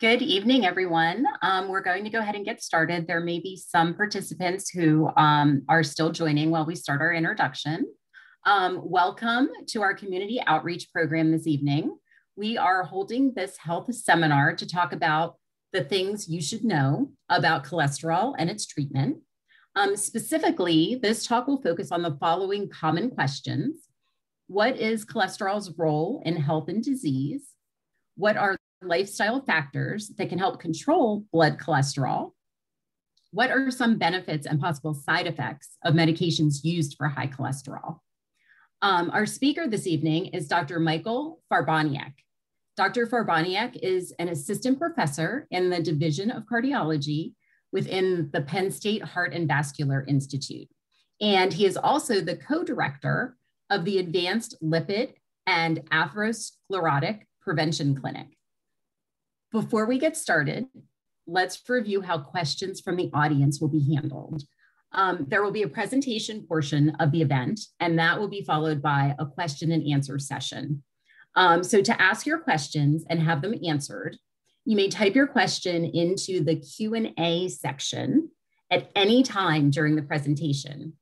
Good evening, everyone. Um, we're going to go ahead and get started. There may be some participants who um, are still joining while we start our introduction. Um, welcome to our community outreach program this evening. We are holding this health seminar to talk about the things you should know about cholesterol and its treatment. Um, specifically, this talk will focus on the following common questions. What is cholesterol's role in health and disease? What are lifestyle factors that can help control blood cholesterol? What are some benefits and possible side effects of medications used for high cholesterol? Um, our speaker this evening is Dr. Michael Farbaniec. Dr. Farbaniec is an assistant professor in the Division of Cardiology within the Penn State Heart and Vascular Institute. And he is also the co-director of the Advanced Lipid and Atherosclerotic Prevention Clinic. Before we get started, let's review how questions from the audience will be handled. Um, there will be a presentation portion of the event, and that will be followed by a question and answer session. Um, so to ask your questions and have them answered, you may type your question into the Q&A section at any time during the presentation.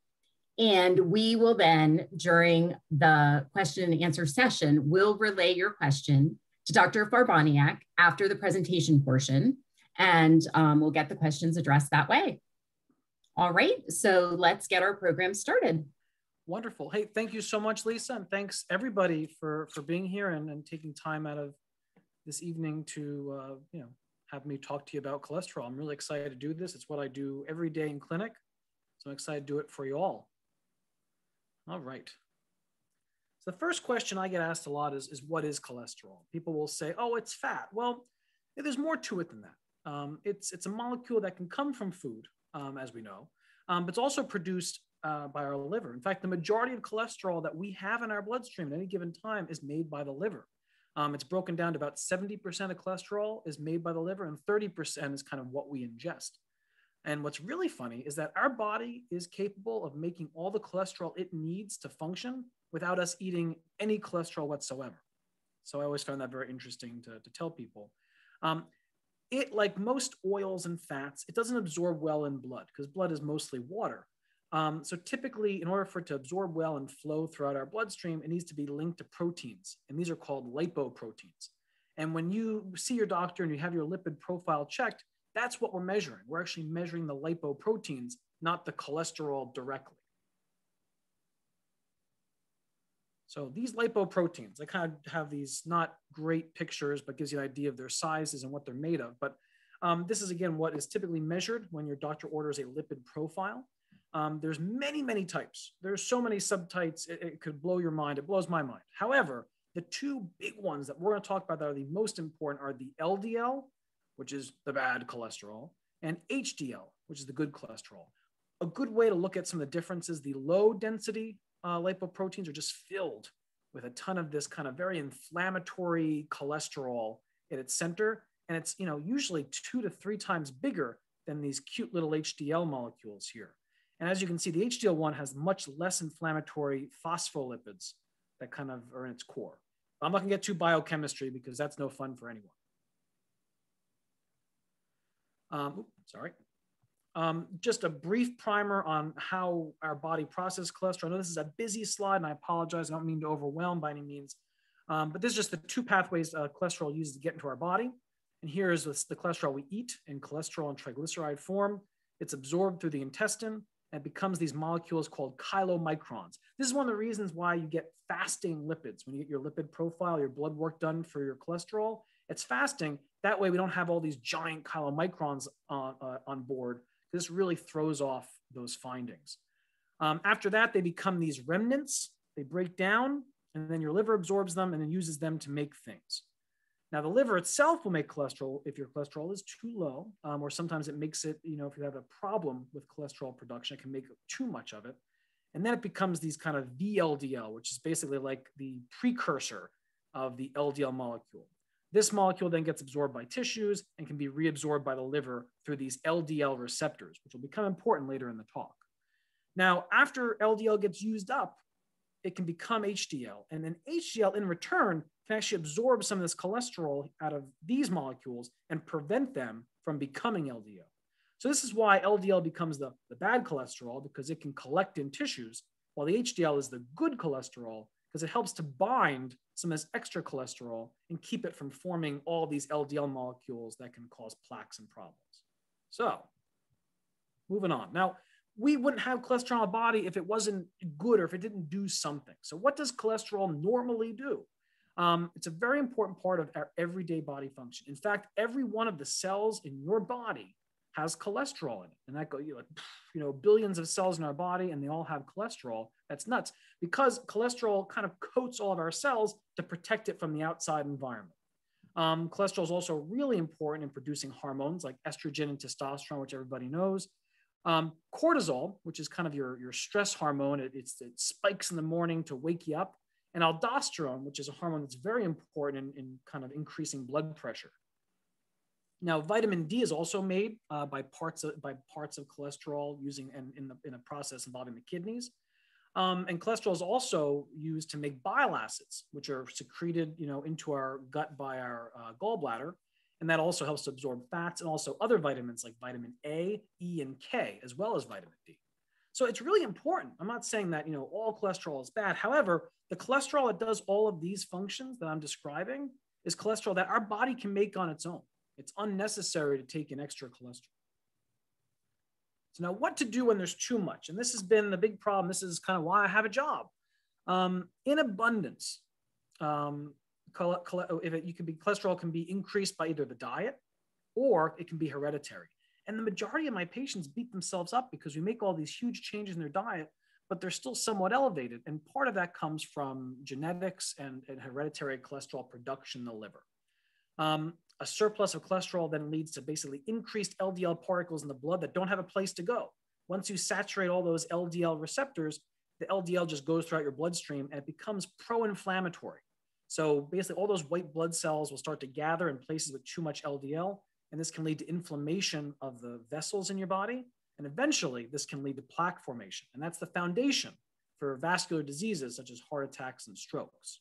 And we will then, during the question and answer session, will relay your question to Dr. Farbaniec after the presentation portion, and um, we'll get the questions addressed that way. All right, so let's get our program started. Wonderful. Hey, thank you so much, Lisa, and thanks everybody for for being here and, and taking time out of this evening to uh, you know have me talk to you about cholesterol. I'm really excited to do this. It's what I do every day in clinic, so I'm excited to do it for you all. All right. So the first question I get asked a lot is, is what is cholesterol? People will say, oh, it's fat. Well, there's more to it than that. Um, it's, it's a molecule that can come from food, um, as we know, um, but it's also produced uh, by our liver. In fact, the majority of cholesterol that we have in our bloodstream at any given time is made by the liver. Um, it's broken down to about 70% of cholesterol is made by the liver and 30% is kind of what we ingest. And what's really funny is that our body is capable of making all the cholesterol it needs to function without us eating any cholesterol whatsoever. So I always found that very interesting to, to tell people. Um, it, like most oils and fats, it doesn't absorb well in blood because blood is mostly water. Um, so typically, in order for it to absorb well and flow throughout our bloodstream, it needs to be linked to proteins, and these are called lipoproteins. And when you see your doctor and you have your lipid profile checked, that's what we're measuring. We're actually measuring the lipoproteins, not the cholesterol directly. So these lipoproteins, they kind of have these not great pictures, but gives you an idea of their sizes and what they're made of. But um, this is again what is typically measured when your doctor orders a lipid profile. Um, there's many, many types. There's so many subtypes, it, it could blow your mind. It blows my mind. However, the two big ones that we're going to talk about that are the most important are the LDL, which is the bad cholesterol, and HDL, which is the good cholesterol. A good way to look at some of the differences, the low density uh, lipoproteins are just filled with a ton of this kind of very inflammatory cholesterol at its center. And it's, you know, usually two to three times bigger than these cute little HDL molecules here. And as you can see, the HDL one has much less inflammatory phospholipids that kind of are in its core. I'm not gonna get to biochemistry because that's no fun for anyone. Um, sorry. Um, just a brief primer on how our body processes cholesterol. I know this is a busy slide and I apologize. I don't mean to overwhelm by any means. Um, but this is just the two pathways uh, cholesterol uses to get into our body. And here is the cholesterol we eat in cholesterol and triglyceride form. It's absorbed through the intestine and becomes these molecules called chylomicrons. This is one of the reasons why you get fasting lipids. When you get your lipid profile, your blood work done for your cholesterol, it's fasting. That way we don't have all these giant chylomicrons on, uh, on board this really throws off those findings. Um, after that, they become these remnants. They break down, and then your liver absorbs them and then uses them to make things. Now, the liver itself will make cholesterol if your cholesterol is too low, um, or sometimes it makes it, you know, if you have a problem with cholesterol production, it can make too much of it. And then it becomes these kind of VLDL, which is basically like the precursor of the LDL molecule. This molecule then gets absorbed by tissues and can be reabsorbed by the liver through these LDL receptors, which will become important later in the talk. Now, after LDL gets used up, it can become HDL. And then HDL in return can actually absorb some of this cholesterol out of these molecules and prevent them from becoming LDL. So this is why LDL becomes the, the bad cholesterol because it can collect in tissues, while the HDL is the good cholesterol because it helps to bind some of this extra cholesterol and keep it from forming all these LDL molecules that can cause plaques and problems. So moving on. Now, we wouldn't have cholesterol in our body if it wasn't good or if it didn't do something. So what does cholesterol normally do? Um, it's a very important part of our everyday body function. In fact, every one of the cells in your body has cholesterol in it. And that go, you know, billions of cells in our body and they all have cholesterol. That's nuts because cholesterol kind of coats all of our cells to protect it from the outside environment. Um, cholesterol is also really important in producing hormones like estrogen and testosterone, which everybody knows. Um, cortisol, which is kind of your, your stress hormone, it, it spikes in the morning to wake you up. And aldosterone, which is a hormone that's very important in, in kind of increasing blood pressure. Now, vitamin D is also made uh, by parts of by parts of cholesterol using and in, the, in a process involving the kidneys. Um, and cholesterol is also used to make bile acids, which are secreted, you know, into our gut by our uh, gallbladder, and that also helps to absorb fats and also other vitamins like vitamin A, E, and K, as well as vitamin D. So it's really important. I'm not saying that you know all cholesterol is bad. However, the cholesterol that does all of these functions that I'm describing is cholesterol that our body can make on its own. It's unnecessary to take in extra cholesterol. So now what to do when there's too much? And this has been the big problem. This is kind of why I have a job. Um, in abundance, um, if it, you can be cholesterol can be increased by either the diet or it can be hereditary. And the majority of my patients beat themselves up because we make all these huge changes in their diet, but they're still somewhat elevated. And part of that comes from genetics and, and hereditary cholesterol production in the liver. Um, a surplus of cholesterol then leads to basically increased LDL particles in the blood that don't have a place to go. Once you saturate all those LDL receptors, the LDL just goes throughout your bloodstream and it becomes pro inflammatory. So basically, all those white blood cells will start to gather in places with too much LDL, and this can lead to inflammation of the vessels in your body. And eventually, this can lead to plaque formation. And that's the foundation for vascular diseases such as heart attacks and strokes.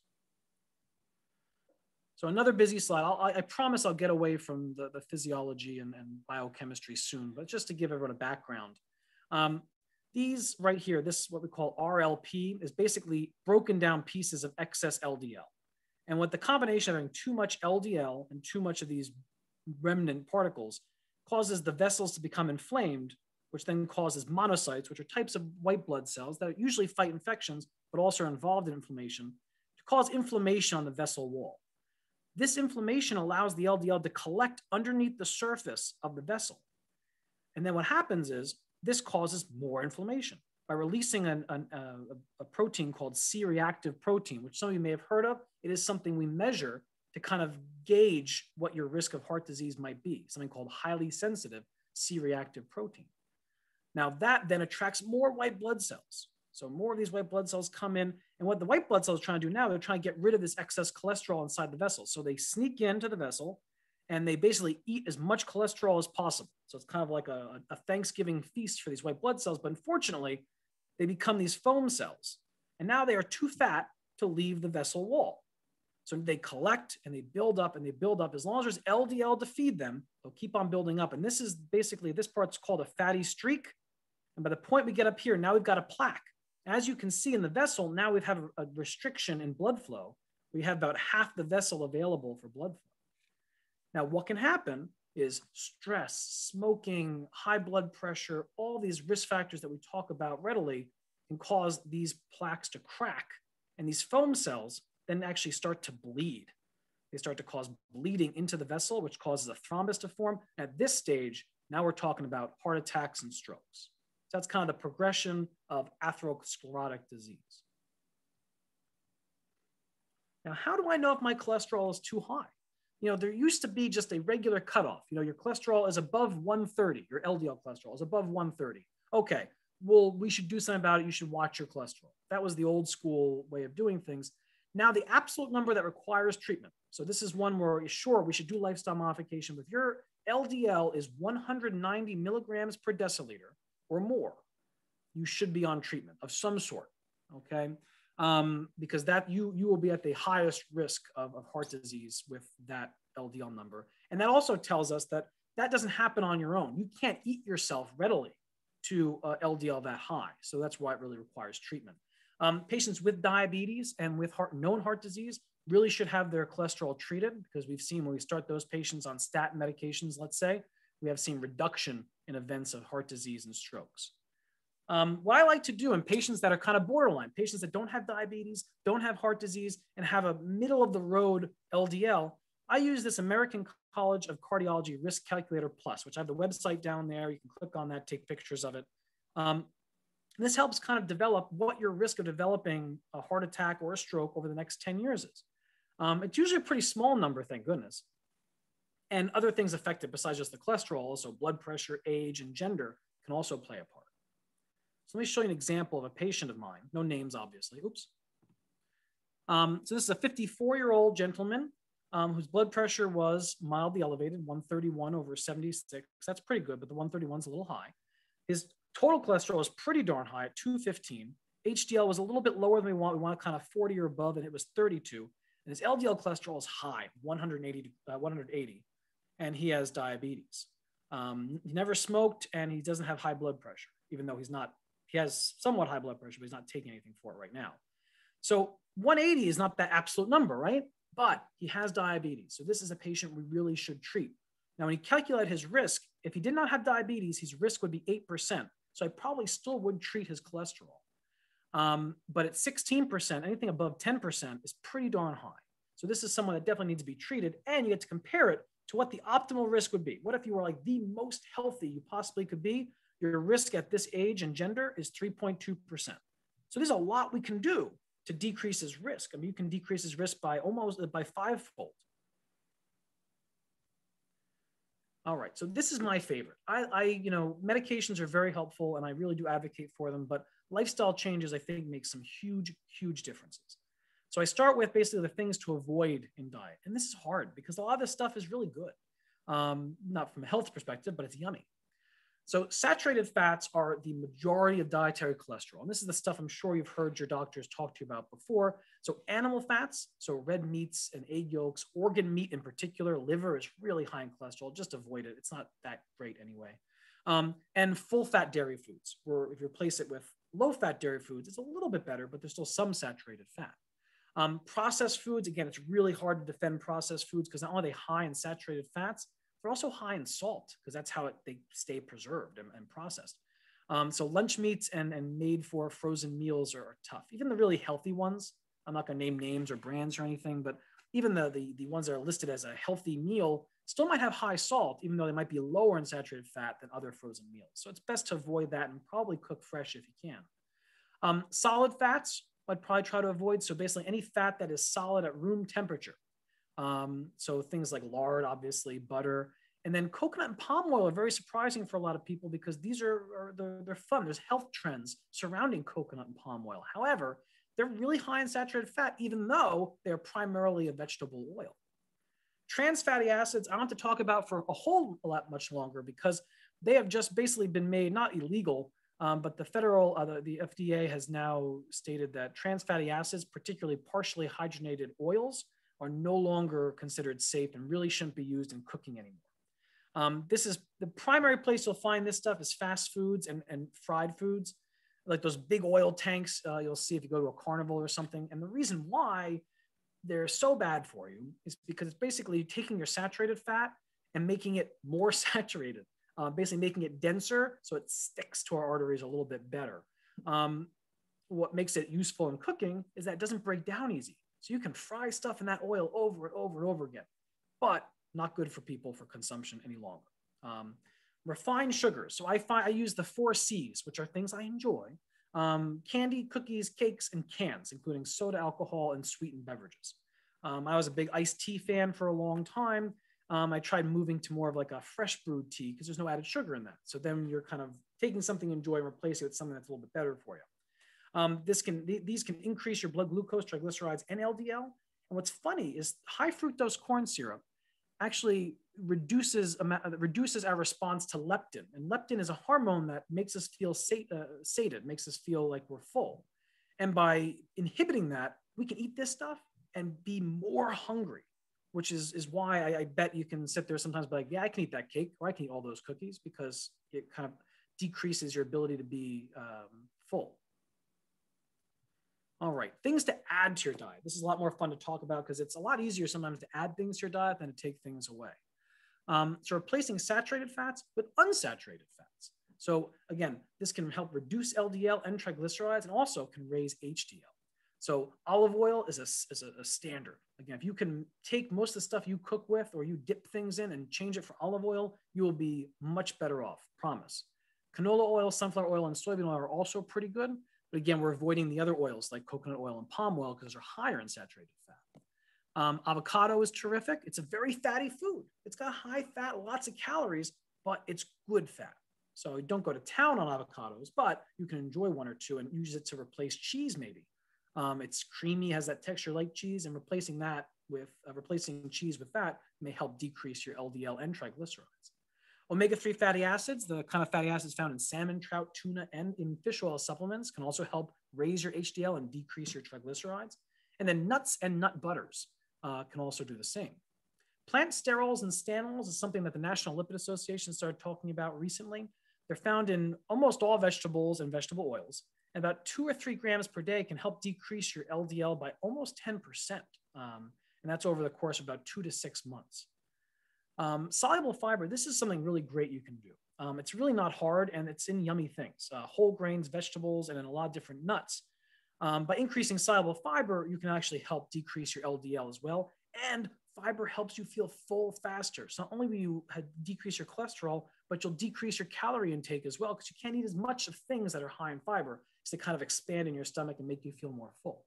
So another busy slide. I'll, i promise I'll get away from the, the physiology and, and, biochemistry soon, but just to give everyone a background. Um, these right here, this what we call RLP, is basically broken down pieces of excess LDL. And what the combination of having too much LDL and too much of these remnant particles causes the vessels to become inflamed, which then causes monocytes, which are types of white blood cells that usually fight infections, but also are involved in inflammation, to cause inflammation on the vessel wall. This inflammation allows the LDL to collect underneath the surface of the vessel. And then what happens is this causes more inflammation by releasing an, an, a, a protein called C reactive protein, which some of you may have heard of. It is something we measure to kind of gauge what your risk of heart disease might be, something called highly sensitive C reactive protein. Now, that then attracts more white blood cells. So more of these white blood cells come in. And what the white blood cells are trying to do now, they're trying to get rid of this excess cholesterol inside the vessel. So they sneak into the vessel and they basically eat as much cholesterol as possible. So it's kind of like a, a Thanksgiving feast for these white blood cells. But unfortunately, they become these foam cells. And now they are too fat to leave the vessel wall. So they collect and they build up and they build up. As long as there's LDL to feed them, they'll keep on building up. And this is basically, this part's called a fatty streak. And by the point we get up here, now we've got a plaque. As you can see in the vessel, now we have a restriction in blood flow. We have about half the vessel available for blood flow. Now, what can happen is stress, smoking, high blood pressure, all these risk factors that we talk about readily can cause these plaques to crack. And these foam cells then actually start to bleed. They start to cause bleeding into the vessel, which causes a thrombus to form. At this stage, now we're talking about heart attacks and strokes. So that's kind of the progression of atherosclerotic disease. Now, how do I know if my cholesterol is too high? You know, there used to be just a regular cutoff. You know, your cholesterol is above 130, your LDL cholesterol is above 130. Okay, well, we should do something about it. You should watch your cholesterol. That was the old school way of doing things. Now, the absolute number that requires treatment. So, this is one where, sure, we should do lifestyle modification. With your LDL is 190 milligrams per deciliter, or more, you should be on treatment of some sort. Okay. um, because that you you will be at the highest risk of, of heart disease with that LDL number. And that also tells us that that doesn't happen on your own. You can't eat yourself readily to uh, LDL that high. So that's why it really requires treatment. Um, patients with diabetes and with heart, known heart disease really should have their cholesterol treated because we've seen when we start those patients on statin medications, let's say, we have seen reduction in events of heart disease and strokes. Um, what I like to do in patients that are kind of borderline, patients that don't have diabetes, don't have heart disease, and have a middle of the road LDL, I use this American College of Cardiology Risk Calculator Plus, which I have the website down there. You can click on that, take pictures of it. Um, this helps kind of develop what your risk of developing a heart attack or a stroke over the next 10 years is. Um, it's usually a pretty small number, thank goodness. And other things affect it besides just the cholesterol, so blood pressure, age, and gender can also play a part. So let me show you an example of a patient of mine, no names, obviously. Oops. Um, so this is a 54 year old gentleman um, whose blood pressure was mildly elevated, 131 over 76. That's pretty good, but the 131 is a little high. His total cholesterol was pretty darn high at 215. HDL was a little bit lower than we want. We want kind of 40 or above, and it was 32. And his LDL cholesterol is high, 180, uh, 180, and he has diabetes. Um, he never smoked, and he doesn't have high blood pressure, even though he's not. He has somewhat high blood pressure, but he's not taking anything for it right now. So 180 is not that absolute number, right? but he has diabetes. So this is a patient we really should treat. Now, when he calculate his risk, if he did not have diabetes, his risk would be 8%. So I probably still would treat his cholesterol. Um, but at 16%, anything above 10% is pretty darn high. So this is someone that definitely needs to be treated and you get to compare it to what the optimal risk would be. What if you were like the most healthy you possibly could be? Your risk at this age and gender is 3.2%. So there's a lot we can do to decrease his risk. I mean, you can decrease his risk by almost uh, by fivefold. All right, so this is my favorite. I, I, you know, medications are very helpful and I really do advocate for them, but lifestyle changes, I think, make some huge, huge differences. So I start with basically the things to avoid in diet. And this is hard because a lot of this stuff is really good. Um, not from a health perspective, but it's yummy. So saturated fats are the majority of dietary cholesterol. And this is the stuff I'm sure you've heard your doctors talk to you about before. So animal fats, so red meats and egg yolks, organ meat in particular, liver is really high in cholesterol. Just avoid it. It's not that great anyway. Um, and full fat dairy foods, or if you replace it with low fat dairy foods, it's a little bit better, but there's still some saturated fat. Um, processed foods, again, it's really hard to defend processed foods because not only are they high in saturated fats, they're also high in salt because that's how it, they stay preserved and, and processed. Um, so lunch meats and, and made for frozen meals are, are tough. Even the really healthy ones, I'm not going to name names or brands or anything, but even the, the, the ones that are listed as a healthy meal still might have high salt, even though they might be lower in saturated fat than other frozen meals. So it's best to avoid that and probably cook fresh if you can. Um, solid fats, I'd probably try to avoid. So basically any fat that is solid at room temperature. Um, so things like lard, obviously, butter, and then coconut and palm oil are very surprising for a lot of people because these are, are they're, they're fun. There's health trends surrounding coconut and palm oil. However, they're really high in saturated fat, even though they're primarily a vegetable oil. Trans fatty acids, I want to talk about for a whole lot much longer because they have just basically been made not illegal, um, but the federal, uh, the, the FDA has now stated that trans fatty acids, particularly partially hydrogenated oils, are no longer considered safe and really shouldn't be used in cooking anymore. Um, this is the primary place you'll find this stuff is fast foods and, and fried foods, like those big oil tanks uh, you'll see if you go to a carnival or something. And the reason why they're so bad for you is because it's basically taking your saturated fat and making it more saturated, uh, basically making it denser so it sticks to our arteries a little bit better. Um, what makes it useful in cooking is that it doesn't break down easy. So you can fry stuff in that oil over and over and over again, but not good for people for consumption any longer. Um, refined sugars. So I find I use the four C's, which are things I enjoy. Um, candy, cookies, cakes, and cans, including soda, alcohol, and sweetened beverages. Um, I was a big iced tea fan for a long time. Um, I tried moving to more of like a fresh brewed tea because there's no added sugar in that. So then you're kind of taking something enjoy and replacing it with something that's a little bit better for you. Um, this can th- these can increase your blood glucose, triglycerides, and LDL. And what's funny is high fructose corn syrup actually reduces reduces our response to leptin. And leptin is a hormone that makes us feel sat- uh, sated, makes us feel like we're full. And by inhibiting that, we can eat this stuff and be more hungry, which is, is why I, I bet you can sit there sometimes be like, yeah, I can eat that cake or I can eat all those cookies because it kind of decreases your ability to be um, full. All right, things to add to your diet. This is a lot more fun to talk about because it's a lot easier sometimes to add things to your diet than to take things away. Um, so replacing saturated fats with unsaturated fats. So again, this can help reduce LDL and triglycerides and also can raise HDL. So olive oil is a, is a, a standard. Again, if you can take most of the stuff you cook with or you dip things in and change it for olive oil, you will be much better off, promise. Canola oil, sunflower oil, and soybean oil are also pretty good. But again, we're avoiding the other oils like coconut oil and palm oil because they're higher in saturated fat. Um, avocado is terrific. It's a very fatty food. It's got high fat, lots of calories, but it's good fat. So don't go to town on avocados, but you can enjoy one or two and use it to replace cheese maybe. Um, it's creamy, has that texture like cheese, and replacing that with uh, replacing cheese with fat may help decrease your LDL and triglycerides. Omega-3 fatty acids, the kind of fatty acids found in salmon, trout, tuna, and in fish oil supplements can also help raise your HDL and decrease your triglycerides. And then nuts and nut butters uh, can also do the same. Plant sterols and stanols is something that the National Lipid Association started talking about recently. They're found in almost all vegetables and vegetable oils. And about two or three grams per day can help decrease your LDL by almost 10%. Um, and that's over the course of about two to six months. Um, soluble fiber, this is something really great you can do. Um, it's really not hard and it's in yummy things, uh, whole grains, vegetables, and in a lot of different nuts. Um, by increasing soluble fiber, you can actually help decrease your LDL as well. And fiber helps you feel full faster. So not only will you decrease your cholesterol, but you'll decrease your calorie intake as well because you can't eat as much of things that are high in fiber to kind of expand in your stomach and make you feel more full.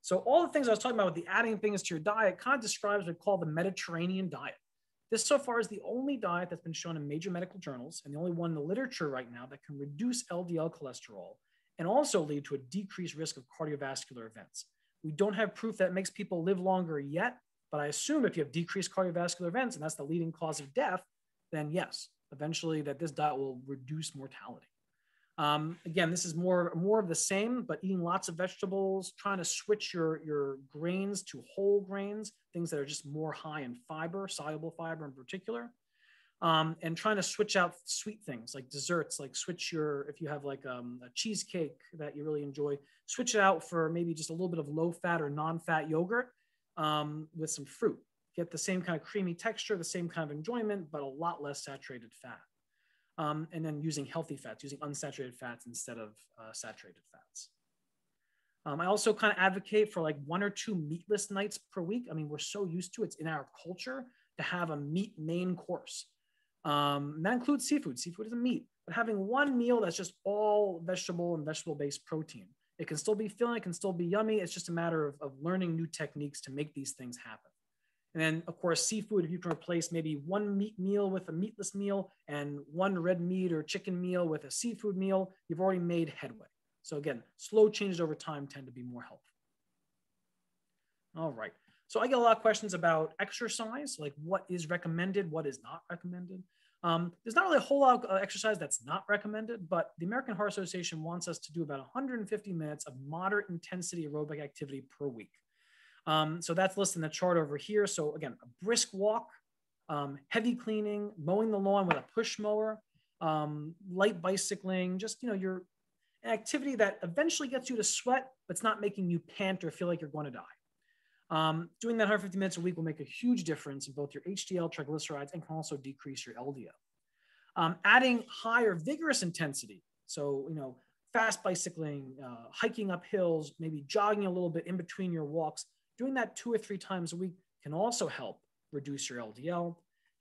So all the things I was talking about with the adding things to your diet kind of describes what we call the Mediterranean diet. This so far is the only diet that's been shown in major medical journals and the only one in the literature right now that can reduce LDL cholesterol and also lead to a decreased risk of cardiovascular events. We don't have proof that makes people live longer yet, but I assume if you have decreased cardiovascular events and that's the leading cause of death, then yes, eventually that this diet will reduce mortality. Um, again, this is more, more of the same, but eating lots of vegetables, trying to switch your, your grains to whole grains, things that are just more high in fiber, soluble fiber in particular. Um, and trying to switch out sweet things like desserts, like switch your, if you have like um, a cheesecake that you really enjoy, switch it out for maybe just a little bit of low fat or non fat yogurt um, with some fruit. Get the same kind of creamy texture, the same kind of enjoyment, but a lot less saturated fat um, and then using healthy fats, using unsaturated fats instead of uh, saturated fats. Um, I also kind of advocate for like one or two meatless nights per week. I mean, we're so used to it's in our culture to have a meat main course. Um, that includes seafood. Seafood is a meat, but having one meal that's just all vegetable and vegetable based protein. It can still be filling, it can still be yummy. It's just a matter of, of learning new techniques to make these things happen. And then, of course, seafood, if you can replace maybe one meat meal with a meatless meal and one red meat or chicken meal with a seafood meal, you've already made headway. So, again, slow changes over time tend to be more helpful. All right. So, I get a lot of questions about exercise, like what is recommended, what is not recommended. Um, there's not really a whole lot of uh, exercise that's not recommended, but the American Heart Association wants us to do about 150 minutes of moderate intensity aerobic activity per week. Um, so that's listed in the chart over here. So again, a brisk walk, um, heavy cleaning, mowing the lawn with a push mower, um, light bicycling, just, you know, your activity that eventually gets you to sweat, but it's not making you pant or feel like you're going to die. Um, doing that 150 minutes a week will make a huge difference in both your HDL triglycerides and can also decrease your LDL. Um, adding higher vigorous intensity, so you know, fast bicycling, uh, hiking up hills, maybe jogging a little bit in between your walks, Doing that two or three times a week can also help reduce your LDL.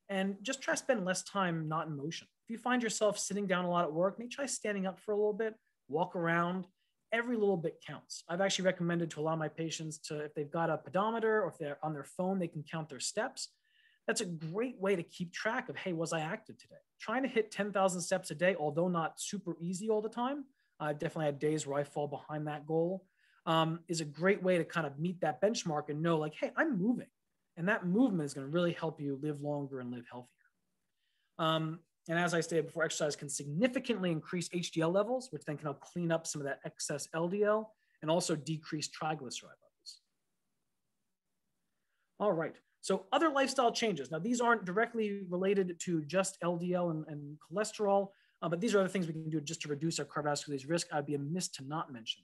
And just try to spend less time not in motion. If you find yourself sitting down a lot at work, maybe try standing up for a little bit, walk around. Every little bit counts. I've actually recommended to allow my patients to, if they've got a pedometer or if they're on their phone, they can count their steps. That's a great way to keep track of, hey, was I active today? Trying to hit 10,000 steps a day, although not super easy all the time. I've definitely had days where I fall behind that goal um, is a great way to kind of meet that benchmark and know like, hey, I'm moving. And that movement is going to really help you live longer and live healthier. Um, and as I stated before, exercise can significantly increase HDL levels, which then can help clean up some of that excess LDL and also decrease triglyceride levels. All right, so other lifestyle changes. Now, these aren't directly related to just LDL and, and cholesterol, uh, but these are other things we can do just to reduce our cardiovascular disease risk. I'd be amiss to not mention.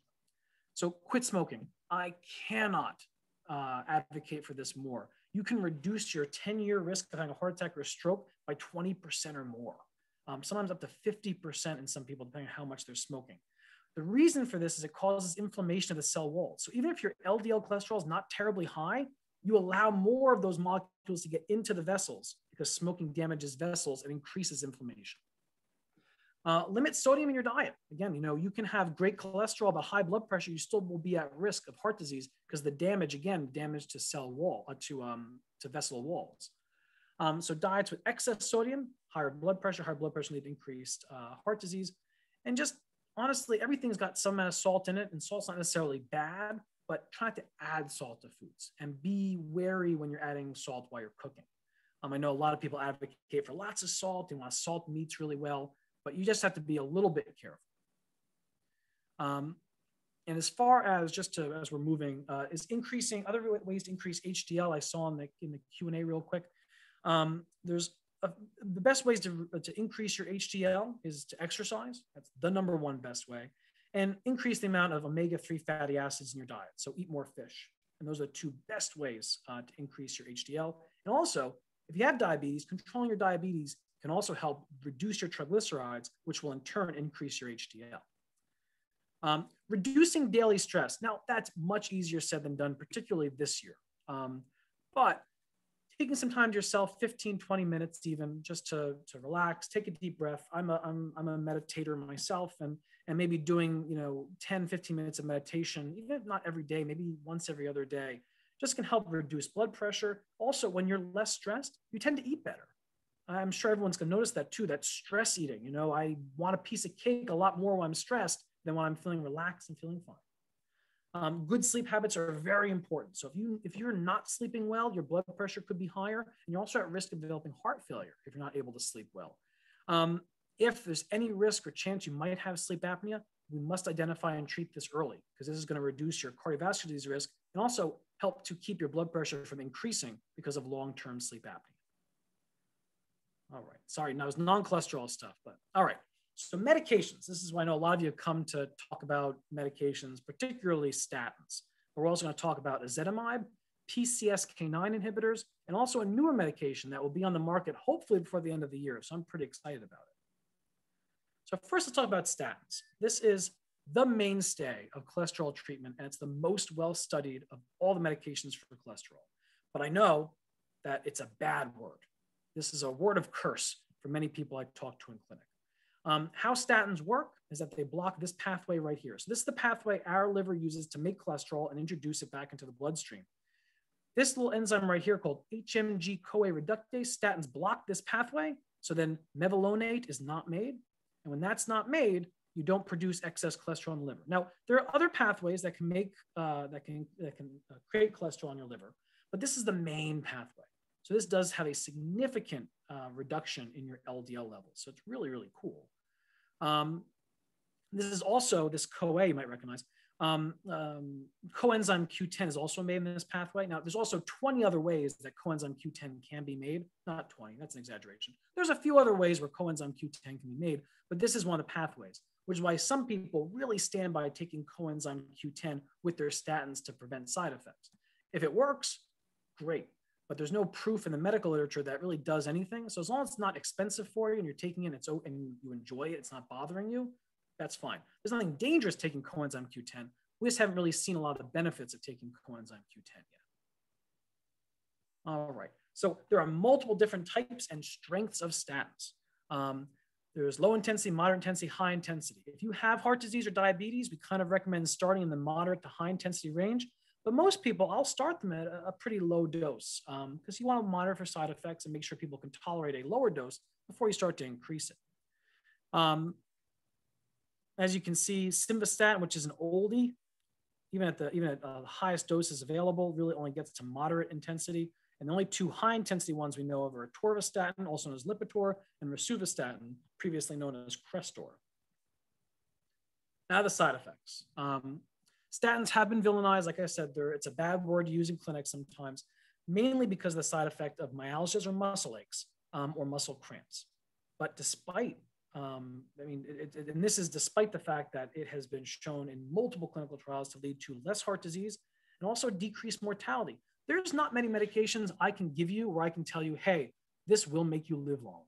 So quit smoking. I cannot uh, advocate for this more. You can reduce your 10-year risk of having a heart attack or a stroke by 20% or more. Um, sometimes up to 50% in some people, depending on how much they're smoking. The reason for this is it causes inflammation of the cell wall. So even if your LDL cholesterol is not terribly high, you allow more of those molecules to get into the vessels because smoking damages vessels and increases inflammation. Uh, limit sodium in your diet. Again, you know, you can have great cholesterol, but high blood pressure, you still will be at risk of heart disease because the damage, again, damage to cell wall, uh, to, um, to vessel walls. Um, so diets with excess sodium, higher blood pressure, higher blood pressure lead to increased uh, heart disease. And just honestly, everything's got some amount of salt in it and salt's not necessarily bad, but try to add salt to foods and be wary when you're adding salt while you're cooking. Um, I know a lot of people advocate for lots of salt. They want to salt meats really well but you just have to be a little bit careful. Um, and as far as just to, as we're moving, uh, is increasing other ways to increase HDL. I saw in the, in the Q&A real quick. Um, there's a, the best ways to, to increase your HDL is to exercise. That's the number one best way. And increase the amount of omega-3 fatty acids in your diet. So eat more fish. And those are the two best ways uh, to increase your HDL. And also, if you have diabetes, controlling your diabetes can also help reduce your triglycerides, which will in turn increase your HDL. Um, reducing daily stress. Now, that's much easier said than done, particularly this year. Um, but taking some time to yourself, 15, 20 minutes even, just to, to relax, take a deep breath. I'm a, I'm, I'm a meditator myself, and, and maybe doing, you know, 10, 15 minutes of meditation, even if not every day, maybe once every other day, just can help reduce blood pressure. Also, when you're less stressed, you tend to eat better. I'm sure everyone's going to notice that too. That stress eating. You know, I want a piece of cake a lot more when I'm stressed than when I'm feeling relaxed and feeling fine. Um, good sleep habits are very important. So if you if you're not sleeping well, your blood pressure could be higher, and you're also at risk of developing heart failure if you're not able to sleep well. Um, if there's any risk or chance you might have sleep apnea, we must identify and treat this early because this is going to reduce your cardiovascular disease risk and also help to keep your blood pressure from increasing because of long-term sleep apnea. All right. Sorry, now it's non-cholesterol stuff, but all right. So medications. This is why I know a lot of you have come to talk about medications, particularly statins. But we're also going to talk about ezetimibe, PCSK9 inhibitors, and also a newer medication that will be on the market hopefully before the end of the year. So I'm pretty excited about it. So first, let's talk about statins. This is the mainstay of cholesterol treatment, and it's the most well-studied of all the medications for cholesterol. But I know that it's a bad word. This is a word of curse for many people I talk to in clinic. Um, how statins work is that they block this pathway right here. So this is the pathway our liver uses to make cholesterol and introduce it back into the bloodstream. This little enzyme right here called HMG-CoA reductase, statins block this pathway. So then mevalonate is not made. And when that's not made, you don't produce excess cholesterol in the liver. Now, there are other pathways that can make, uh, that can, that can uh, create cholesterol in your liver, but this is the main pathway. So this does have a significant uh, reduction in your LDL levels. So it's really, really cool. Um, this is also this CoA you might recognize. Um, um, coenzyme Q10 is also made in this pathway. Now, there's also 20 other ways that coenzyme Q10 can be made. Not 20, that's an exaggeration. There's a few other ways where coenzyme Q10 can be made, but this is one of the pathways, which is why some people really stand by taking coenzyme Q10 with their statins to prevent side effects. If it works, great but there's no proof in the medical literature that really does anything. So as long as it's not expensive for you and you're taking it and, it's, and you enjoy it, it's not bothering you, that's fine. There's nothing dangerous taking coenzyme Q10. We just haven't really seen a lot of the benefits of taking coenzyme Q10 yet. All right, so there are multiple different types and strengths of statins. Um, there's low intensity, moderate intensity, high intensity. If you have heart disease or diabetes, we kind of recommend starting in the moderate to high intensity range. But most people, I'll start them at a, pretty low dose because um, you want to monitor for side effects and make sure people can tolerate a lower dose before you start to increase it. Um, as you can see, simvastatin, which is an oldie, even at the even at uh, the highest doses available, really only gets to moderate intensity. And the only two high intensity ones we know of are atorvastatin, also known as Lipitor, and rosuvastatin, previously known as Crestor. Now the side effects. Um, statins have been villainized. Like I said, it's a bad word to use in clinics sometimes, mainly because of the side effect of myalgias or muscle aches um, or muscle cramps. But despite, um, I mean, it, it, and this is despite the fact that it has been shown in multiple clinical trials to lead to less heart disease and also decreased mortality. There's not many medications I can give you where I can tell you, hey, this will make you live longer.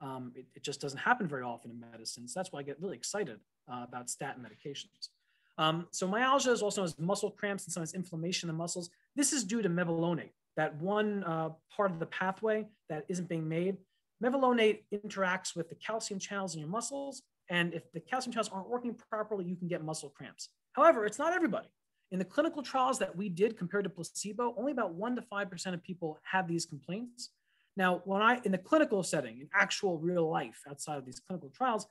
Um, it, it, just doesn't happen very often in medicine. So that's why I get really excited uh, about statin medications. Um, so myalgia is also known as muscle cramps and sometimes inflammation in the muscles. This is due to mevalonate, that one uh, part of the pathway that isn't being made. Mevalonate interacts with the calcium channels in your muscles. And if the calcium channels aren't working properly, you can get muscle cramps. However, it's not everybody. In the clinical trials that we did compared to placebo, only about 1% to 5% of people had these complaints. Now, when I, in the clinical setting, in actual real life outside of these clinical trials,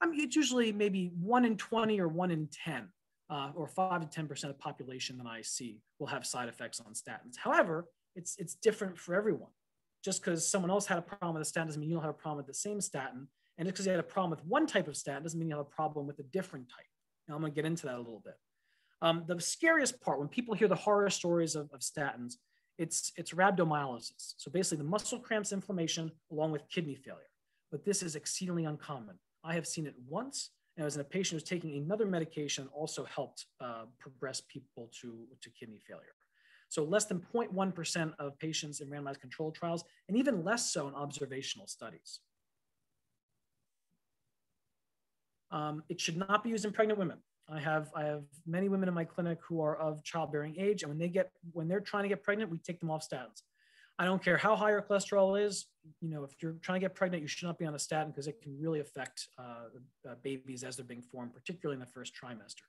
I mean, it's usually maybe one in 20 or one in 10, uh, or five to 10% of the population that I see will have side effects on statins. However, it's, it's different for everyone. Just because someone else had a problem with a statin doesn't mean you'll have a problem with the same statin. And just because you had a problem with one type of statin doesn't mean you'll have a problem with a different type. Now, I'm going to get into that a little bit. Um, the scariest part, when people hear the horror stories of, of statins, it's, it's rhabdomyolysis. So basically, the muscle cramps inflammation along with kidney failure. But this is exceedingly uncommon. I have seen it once, and it was in a patient who was taking another medication, also helped uh, progress people to, to kidney failure. So less than 0.1% of patients in randomized controlled trials, and even less so in observational studies. Um, it should not be used in pregnant women. I have I have many women in my clinic who are of childbearing age, and when they get when they're trying to get pregnant, we take them off statins. I don't care how high your cholesterol is. You know, if you're trying to get pregnant, you should not be on a statin because it can really affect uh, uh, babies as they're being formed, particularly in the first trimester.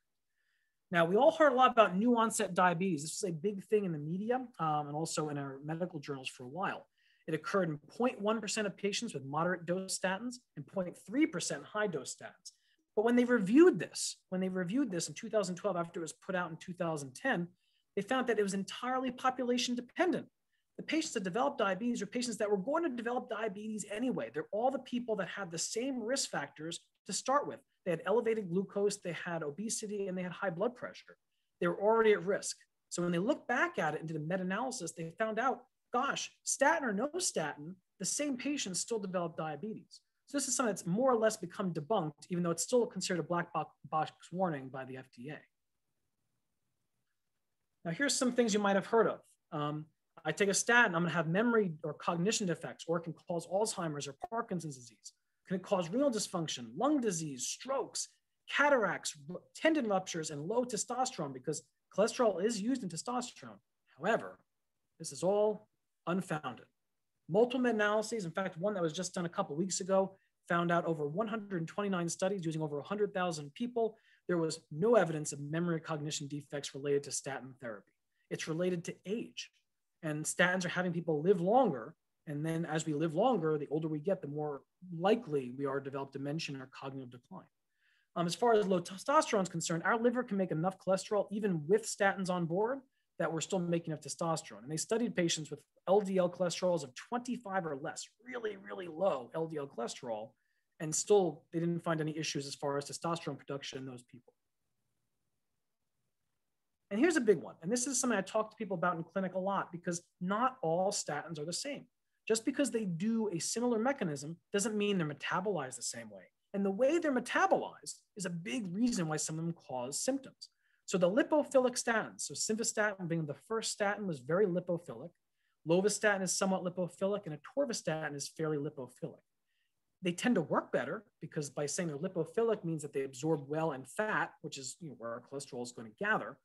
Now, we all heard a lot about new onset diabetes. This was a big thing in the media um, and also in our medical journals for a while. It occurred in 0.1% of patients with moderate dose statins and 0.3% high dose statins. But when they reviewed this, when they reviewed this in 2012 after it was put out in 2010, they found that it was entirely population dependent. The patients that developed diabetes are patients that were going to develop diabetes anyway. They're all the people that had the same risk factors to start with. They had elevated glucose, they had obesity, and they had high blood pressure. They were already at risk. So when they looked back at it and did a meta-analysis, they found out, gosh, statin or no statin, the same patients still developed diabetes. So this is something that's more or less become debunked, even though it's still considered a black box warning by the FDA. Now here's some things you might have heard of. Um, I take a statin, I'm going to have memory or cognition defects, or it can cause Alzheimer's or Parkinson's disease. Can it cause renal dysfunction, lung disease, strokes, cataracts, tendon ruptures, and low testosterone because cholesterol is used in testosterone. However, this is all unfounded. Multiple meta-analyses, in fact, one that was just done a couple weeks ago, found out over 129 studies using over 100,000 people, there was no evidence of memory cognition defects related to statin therapy. It's related to age and statins are having people live longer. And then as we live longer, the older we get, the more likely we are to develop dementia or cognitive decline. Um, as far as low testosterone is concerned, our liver can make enough cholesterol even with statins on board that we're still making enough testosterone. And they studied patients with LDL cholesterols of 25 or less, really, really low LDL cholesterol, and still they didn't find any issues as far as testosterone production in those people. And here's a big one. And this is something I talk to people about in clinic a lot because not all statins are the same. Just because they do a similar mechanism doesn't mean they're metabolized the same way. And the way they're metabolized is a big reason why some of them cause symptoms. So the lipophilic statins, so simvastatin being the first statin was very lipophilic. Lovastatin is somewhat lipophilic and atorvastatin is fairly lipophilic. They tend to work better because by saying they're lipophilic means that they absorb well in fat, which is you know, where our cholesterol is going to gather.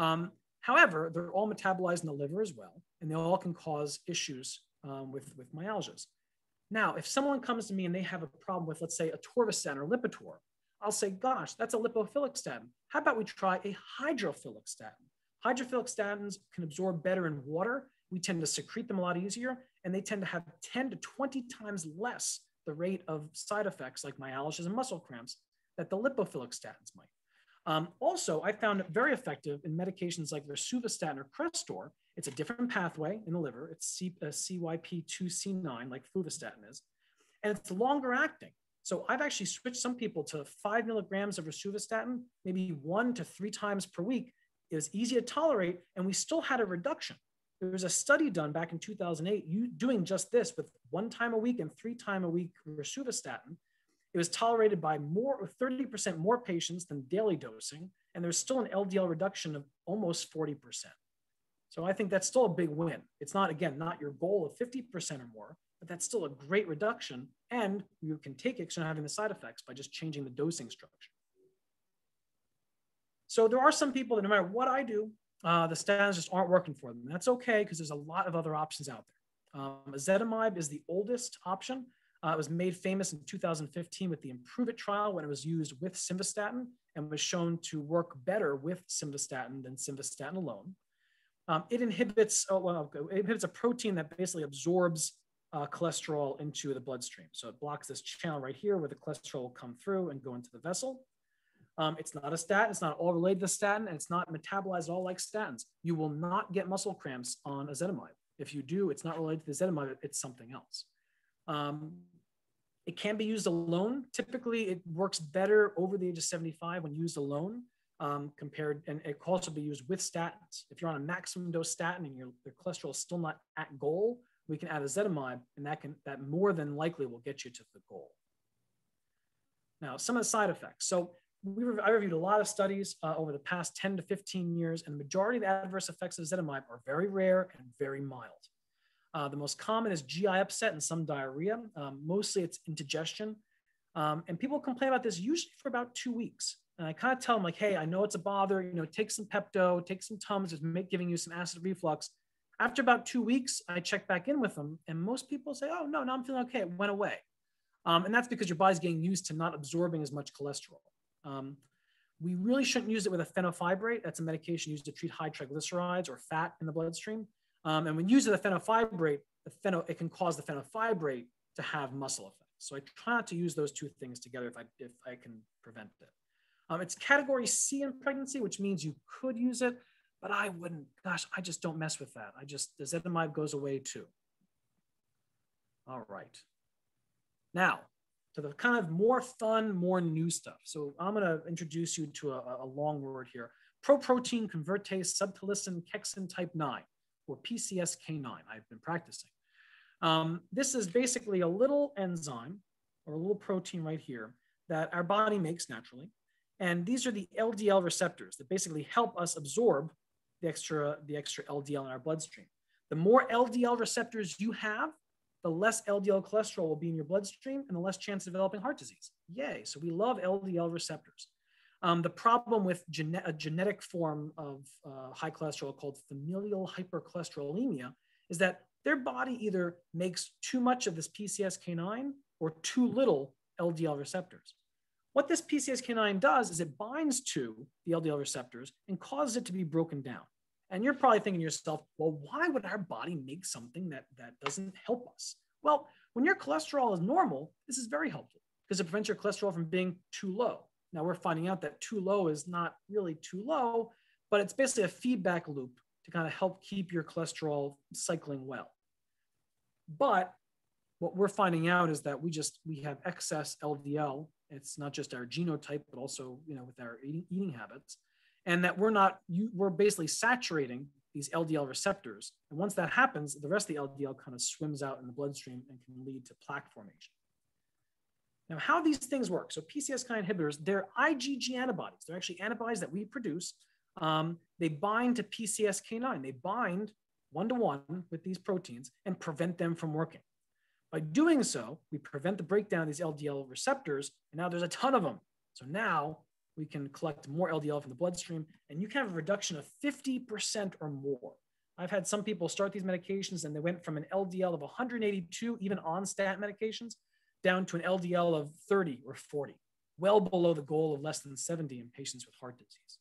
Um, however, they're all metabolized in the liver as well, and they all can cause issues um, with, with myalgias. Now, if someone comes to me and they have a problem with, let's say, atorvastatin or Lipitor, I'll say, gosh, that's a lipophilic statin. How about we try a hydrophilic statin? Hydrophilic statins can absorb better in water. We tend to secrete them a lot easier, and they tend to have 10 to 20 times less the rate of side effects like myalgias and muscle cramps that the lipophilic statins might. Um, also, I found it very effective in medications like rosuvastatin or Crestor. It's a different pathway in the liver. It's C, uh, CYP2C9, like fluvastatin is, and it's longer acting. So I've actually switched some people to five milligrams of rosuvastatin, maybe one to three times per week. It was easy to tolerate, and we still had a reduction. There was a study done back in 2008, you doing just this with one time a week and three time a week rosuvastatin. It was tolerated by more 30% more patients than daily dosing, and there's still an LDL reduction of almost 40%. So I think that's still a big win. It's not, again, not your goal of 50% or more, but that's still a great reduction. And you can take it not having the side effects by just changing the dosing structure. So there are some people that no matter what I do, uh, the statins just aren't working for them. That's okay because there's a lot of other options out there. Um, ezetimibe is the oldest option. Uh, it was made famous in 2015 with the Improve It trial when it was used with simvastatin and was shown to work better with simvastatin than simvastatin alone. Um, it inhibits oh, well, it inhibits a protein that basically absorbs uh, cholesterol into the bloodstream. So it blocks this channel right here where the cholesterol will come through and go into the vessel. Um, it's not a statin. It's not all related to statin, and it's not metabolized at all like statins. You will not get muscle cramps on ezetimibe. If you do, it's not related to the ezetimibe. It's something else. Um, it can be used alone. Typically, it works better over the age of 75 when used alone um, compared, and it can also be used with statins. If you're on a maximum dose statin and your, your cholesterol is still not at goal, we can add ezetimibe, and that can that more than likely will get you to the goal. Now, some of the side effects. So we I reviewed a lot of studies uh, over the past 10 to 15 years, and the majority of the adverse effects of ezetimibe are very rare and very mild. Uh, the most common is GI upset and some diarrhea. Um, mostly it's indigestion. Um, and people complain about this usually for about two weeks. And I kind of tell them like, hey, I know it's a bother, you know, take some Pepto, take some Tums, it's giving you some acid reflux. After about two weeks, I check back in with them and most people say, oh, no, no, I'm feeling okay, it went away. Um, and that's because your body's getting used to not absorbing as much cholesterol. Um, we really shouldn't use it with a fenofibrate. That's a medication used to treat high triglycerides or fat in the bloodstream. Um, and when used with a fenofibrate, the pheno, it can cause the fenofibrate to have muscle effects. So I try not to use those two things together if I, if I can prevent it. Um, it's category C in pregnancy, which means you could use it, but I wouldn't, gosh, I just don't mess with that. I just, the ezetimibe goes away too. All right. Now, to the kind of more fun, more new stuff. So I'm going to introduce you to a, a long word here. Proprotein convertase subtilisin kexin type 9, or PCSK9. I've been practicing. Um, this is basically a little enzyme or a little protein right here that our body makes naturally. And these are the LDL receptors that basically help us absorb the extra, the extra LDL in our bloodstream. The more LDL receptors you have, the less LDL cholesterol will be in your bloodstream and the less chance of developing heart disease. Yay. So we love LDL receptors. Um, the problem with gene- a genetic form of uh, high cholesterol called familial hypercholesterolemia is that their body either makes too much of this PCSK9 or too little LDL receptors. What this PCSK9 does is it binds to the LDL receptors and causes it to be broken down. And you're probably thinking to yourself, well, why would our body make something that, that doesn't help us? Well, when your cholesterol is normal, this is very helpful because it prevents your cholesterol from being too low. Now we're finding out that too low is not really too low, but it's basically a feedback loop to kind of help keep your cholesterol cycling well. But what we're finding out is that we just we have excess LDL. It's not just our genotype, but also you know with our eating, eating habits and that we're not, you, we're basically saturating these LDL receptors. And once that happens, the rest of the LDL kind of swims out in the bloodstream and can lead to plaque formation. Now, how these things work. So PCSK9 inhibitors, they're IgG antibodies. They're actually antibodies that we produce. Um, they bind to PCSK9. They bind one-to-one with these proteins and prevent them from working. By doing so, we prevent the breakdown of these LDL receptors, and now there's a ton of them. So now we can collect more LDL from the bloodstream, and you can have a reduction of 50% or more. I've had some people start these medications and they went from an LDL of 182, even on statin medications, down to an LDL of 30 or 40, well below the goal of less than 70 in patients with heart disease.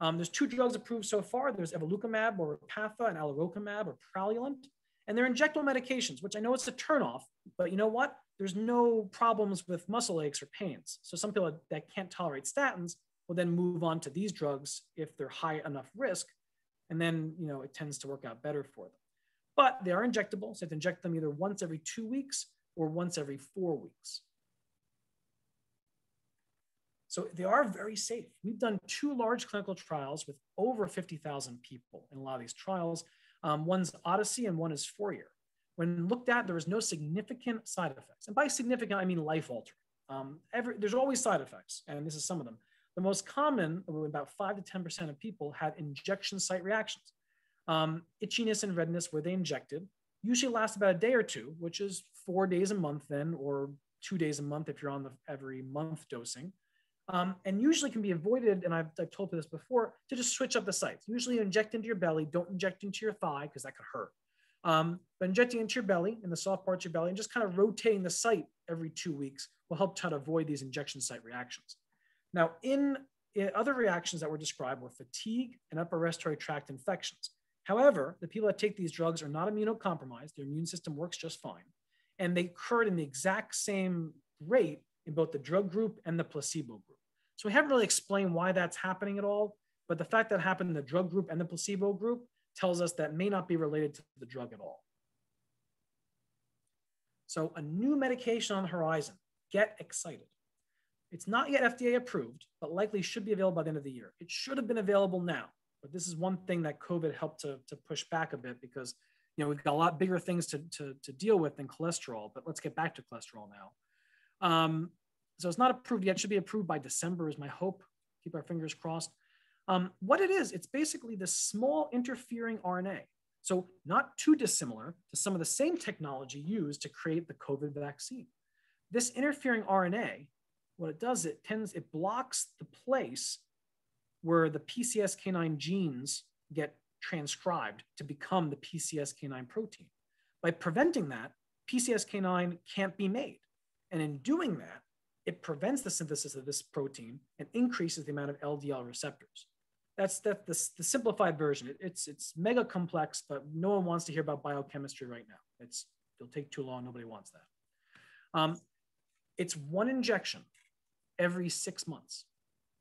Um, there's two drugs approved so far. There's evolocumab or Repatha and alirocumab or Praluent. And they're injectable medications, which I know it's a turnoff, but you know what? there's no problems with muscle aches or pains. So some people that can't tolerate statins will then move on to these drugs if they're high enough risk. And then, you know, it tends to work out better for them. But they are injectable. So you have to inject them either once every two weeks or once every four weeks. So they are very safe. We've done two large clinical trials with over 50,000 people in a lot of these trials. Um, one's Odyssey and one is Fourier. When looked at, there was no significant side effects. And by significant, I mean life altering. Um, every, there's always side effects, and this is some of them. The most common, about 5 to 10% of people, had injection site reactions. Um, itchiness and redness where they injected usually lasts about a day or two, which is four days a month then, or two days a month if you're on the every month dosing. Um, and usually can be avoided, and I've, I've told you this before, to just switch up the sites. Usually inject into your belly, don't inject into your thigh because that could hurt. Um, but injecting into your belly, in the soft parts of your belly, and just kind of rotating the site every two weeks will help try to avoid these injection site reactions. Now, in, in other reactions that were described were fatigue and upper respiratory tract infections. However, the people that take these drugs are not immunocompromised. Their immune system works just fine. And they occurred in the exact same rate in both the drug group and the placebo group. So we haven't really explained why that's happening at all, but the fact that happened in the drug group and the placebo group tells us that may not be related to the drug at all. So a new medication on the horizon, get excited. It's not yet FDA approved, but likely should be available by the end of the year. It should have been available now, but this is one thing that COVID helped to, to push back a bit because you know we've got a lot bigger things to, to, to deal with than cholesterol, but let's get back to cholesterol now. Um, so it's not approved yet, should be approved by December is my hope. Keep our fingers crossed. Um, what it is, it's basically this small interfering RNA. So not too dissimilar to some of the same technology used to create the COVID vaccine. This interfering RNA, what it does, it tends, it blocks the place where the PCSK9 genes get transcribed to become the PCSK9 protein. By preventing that, PCSK9 can't be made. And in doing that, it prevents the synthesis of this protein and increases the amount of LDL receptors. That's that the, the simplified version. It, it's it's mega complex, but no one wants to hear about biochemistry right now. It's it'll take too long. Nobody wants that. Um, it's one injection every six months.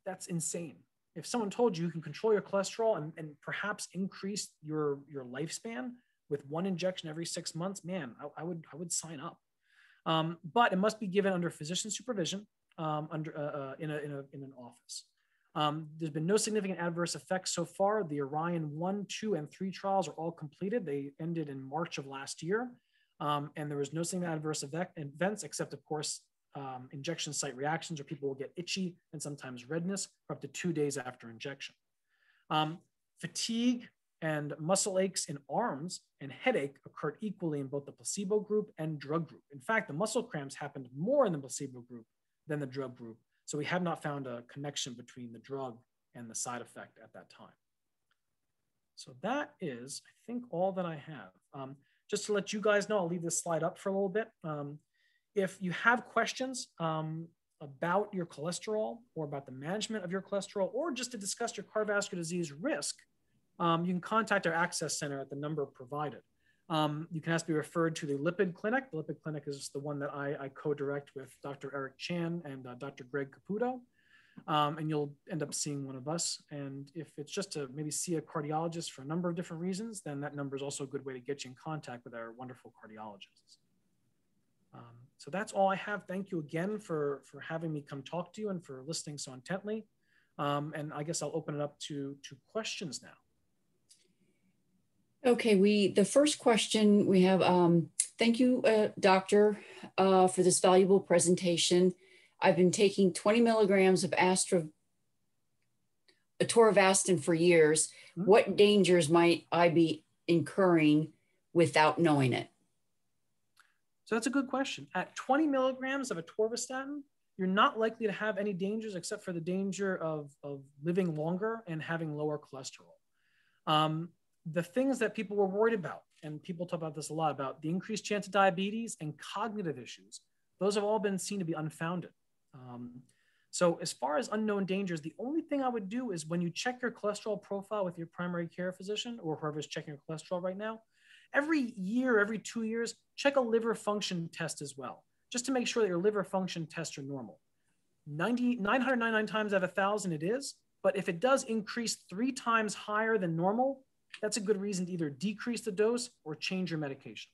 That's insane. If someone told you you can control your cholesterol and, and perhaps increase your your lifespan with one injection every six months, man, I, I would I would sign up. Um, but it must be given under physician supervision um, under, uh, uh, in, a, in, a, in, an office. Um, there's been no significant adverse effects so far. The Orion 1, 2, and 3 trials are all completed. They ended in March of last year. Um, and there was no significant adverse events, except, of course, um, injection site reactions, where people will get itchy and sometimes redness for up to two days after injection. Um, fatigue, and muscle aches in arms and headache occurred equally in both the placebo group and drug group. In fact, the muscle cramps happened more in the placebo group than the drug group. So we have not found a connection between the drug and the side effect at that time. So that is, I think, all that I have. Um, just to let you guys know, I'll leave this slide up for a little bit. Um, if you have questions um, about your cholesterol or about the management of your cholesterol, or just to discuss your cardiovascular disease risk, um, you can contact our access center at the number provided. Um, you can ask to be referred to the lipid clinic. The lipid clinic is the one that I, I co-direct with Dr. Eric Chan and uh, Dr. Greg Caputo. Um, and you'll end up seeing one of us. And if it's just to maybe see a cardiologist for a number of different reasons, then that number is also a good way to get you in contact with our wonderful cardiologists. Um, so that's all I have. Thank you again for, for having me come talk to you and for listening so intently. Um, and I guess I'll open it up to, to questions now. Okay, we the first question we have. Um, thank you, uh, doctor, uh, for this valuable presentation. I've been taking 20 milligrams of Astra atorvastatin for years. Mm -hmm. What dangers might I be incurring without knowing it? So that's a good question. At 20 milligrams of atorvastatin, you're not likely to have any dangers except for the danger of, of living longer and having lower cholesterol. Um, the things that people were worried about, and people talk about this a lot about the increased chance of diabetes and cognitive issues, those have all been seen to be unfounded. Um, so, as far as unknown dangers, the only thing I would do is when you check your cholesterol profile with your primary care physician or whoever's checking your cholesterol right now, every year, every two years, check a liver function test as well, just to make sure that your liver function tests are normal. 90, 999 times out of 1,000 it is. But if it does increase three times higher than normal, that's a good reason to either decrease the dose or change your medication.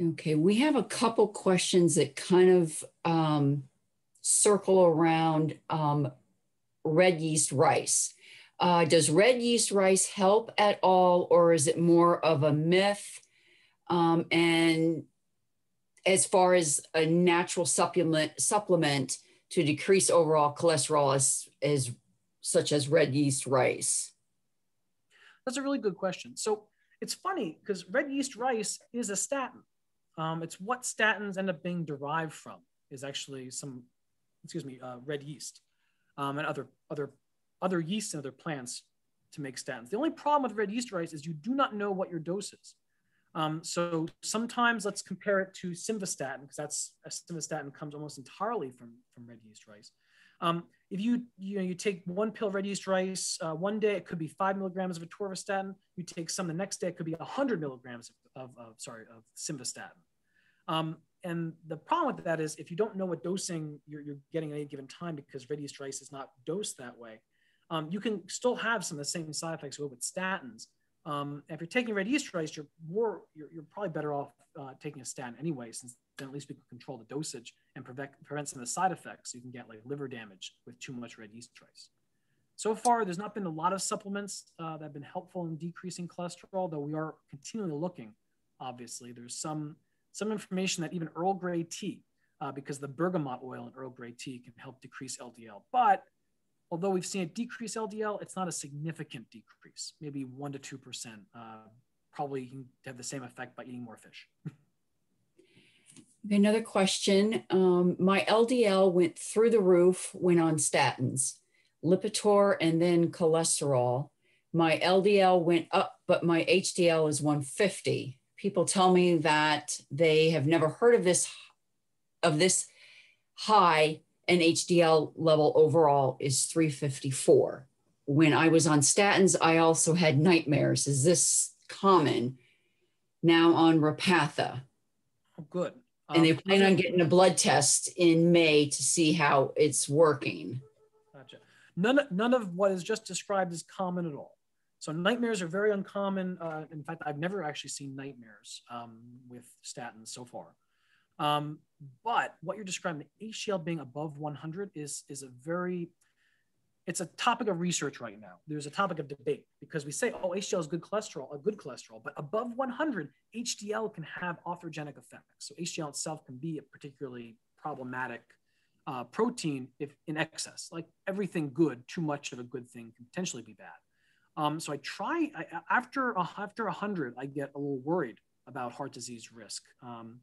Okay, we have a couple questions that kind of um, circle around um, red yeast rice. Uh, does red yeast rice help at all, or is it more of a myth? Um, and as far as a natural supplement supplement to decrease overall cholesterol as, as such as red yeast rice? That's a really good question. So it's funny because red yeast rice is a statin. Um, it's what statins end up being derived from is actually some, excuse me, uh, red yeast um, and other other other yeasts and other plants to make statins. The only problem with red yeast rice is you do not know what your dose is. Um, so sometimes let's compare it to simvastatin because that's simvastatin comes almost entirely from, from red yeast rice. Um, if you you know you take one pill of red yeast rice uh, one day, it could be five milligrams of atorvastatin. You take some the next day, it could be hundred milligrams of, of, of, sorry of simvastatin. Um, and the problem with that is if you don't know what dosing you're, you're getting at any given time because red yeast rice is not dosed that way, um, you can still have some of the same side effects with statins. Um, if you're taking red yeast rice, you're more you're, you're probably better off uh, taking a statin anyway, since then at least we can control the dosage and prevent prevent some of the side effects. You can get like liver damage with too much red yeast rice. So far, there's not been a lot of supplements uh, that have been helpful in decreasing cholesterol, though we are continually looking. Obviously, there's some some information that even Earl Grey tea, uh, because the bergamot oil in Earl Grey tea can help decrease LDL, but although we've seen a decrease LDL, it's not a significant decrease, maybe one to 2%. Uh, probably you can have the same effect by eating more fish. Another question. Um, my LDL went through the roof when on statins, Lipitor, and then cholesterol. My LDL went up, but my HDL is 150. People tell me that they have never heard of this of this high and HDL level overall is 354. When I was on statins, I also had nightmares. Is this common? Now on Repatha. Oh, good. Um, and they um, plan on getting a blood test in May to see how it's working. Gotcha. None, none of what is just described is common at all. So nightmares are very uncommon. Uh, in fact, I've never actually seen nightmares um, with statins so far. Um, but what you're describing, the HDL being above 100 is, is a very, it's a topic of research right now. There's a topic of debate because we say, oh, HDL is good cholesterol, a good cholesterol, but above 100, HDL can have atherogenic effects. So HDL itself can be a particularly problematic uh, protein if in excess. Like everything good, too much of a good thing can potentially be bad. Um, so I try I, after after 100, I get a little worried about heart disease risk. Um,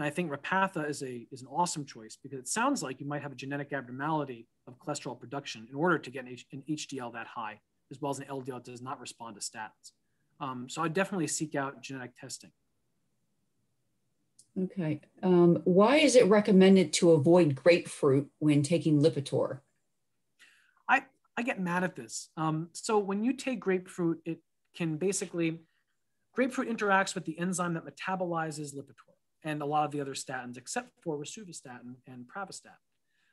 and I think Repatha is, a, is an awesome choice because it sounds like you might have a genetic abnormality of cholesterol production in order to get an, H, an HDL that high, as well as an LDL that does not respond to statins. Um, so I definitely seek out genetic testing. Okay. Um, why is it recommended to avoid grapefruit when taking Lipitor? I, I get mad at this. Um, so when you take grapefruit, it can basically, grapefruit interacts with the enzyme that metabolizes Lipitor and a lot of the other statins, except for rosuvastatin and pravastatin.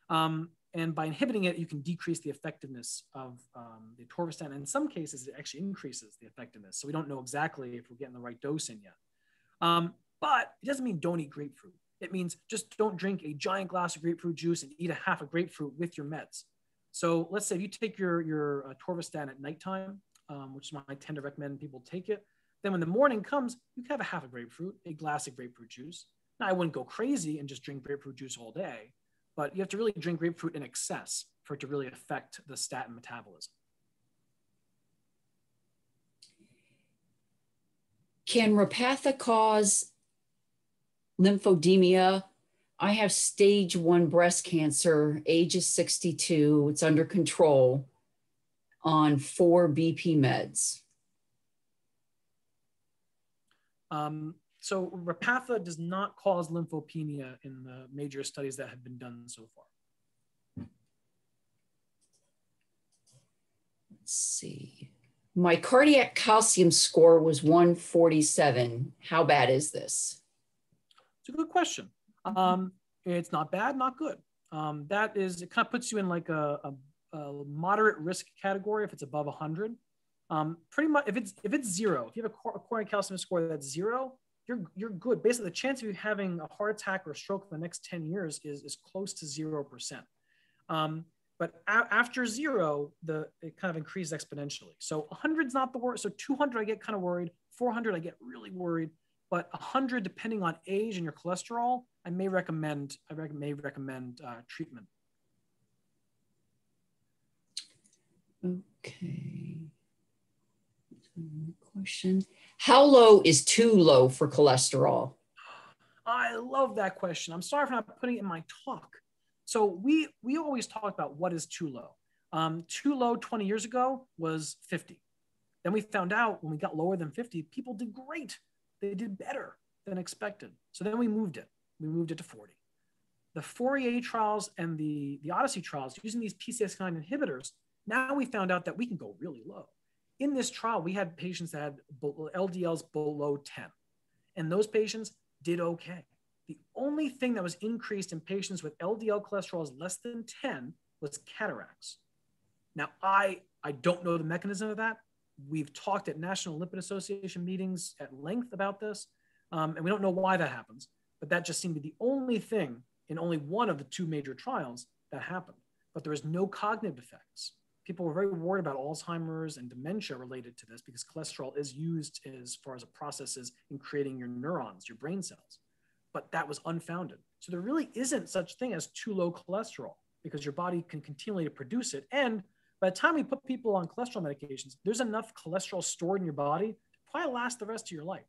Um, and by inhibiting it, you can decrease the effectiveness of um, the atorvastatin. In some cases, it actually increases the effectiveness. So we don't know exactly if we're getting the right dose in yet. Um, but it doesn't mean don't eat grapefruit. It means just don't drink a giant glass of grapefruit juice and eat a half a grapefruit with your meds. So let's say if you take your, your uh, atorvastatin at nighttime, um, which is why I tend to recommend people take it, then when the morning comes, you can have a half a grapefruit, a glass of grapefruit juice. Now, I wouldn't go crazy and just drink grapefruit juice all day, but you have to really drink grapefruit in excess for it to really affect the statin metabolism. Can Repatha cause lymphedema? I have stage one breast cancer, age is 62, it's under control on four BP meds. Um, so Repatha does not cause lymphopenia in the major studies that have been done so far. Let's see. My cardiac calcium score was 147. How bad is this? It's a good question. Um, it's not bad, not good. Um, that is, it kind of puts you in like a, a, a moderate risk category if it's above 100. Um, pretty much, if it's if it's zero, if you have a coronary calcium score that's zero, you're you're good. Basically, the chance of you having a heart attack or a stroke in the next 10 years is, is close to zero percent. Um, but a- after zero, the it kind of increases exponentially. So 100 is not the worst. So 200, I get kind of worried. 400, I get really worried. But 100, depending on age and your cholesterol, I may recommend I rec- may recommend uh, treatment. Okay. Question: How low is too low for cholesterol? I love that question. I'm sorry for not putting it in my talk. So we we always talk about what is too low. Um, too low 20 years ago was 50. Then we found out when we got lower than 50, people did great. They did better than expected. So then we moved it. We moved it to 40. The FOURIER trials and the, the Odyssey trials using these PCSK9 inhibitors, now we found out that we can go really low. In this trial, we had patients that had LDLs below 10, and those patients did okay. The only thing that was increased in patients with LDL cholesterol less than 10 was cataracts. Now, I, I don't know the mechanism of that. We've talked at National Lipid Association meetings at length about this, um, and we don't know why that happens. But that just seemed to be the only thing in only one of the two major trials that happened. But there was no cognitive effects. People were very worried about Alzheimer's and dementia related to this because cholesterol is used as far as a process is in creating your neurons, your brain cells but that was unfounded. So there really isn't such thing as too low cholesterol because your body can continually produce it. And by the time we put people on cholesterol medications, there's enough cholesterol stored in your body to probably last the rest of your life.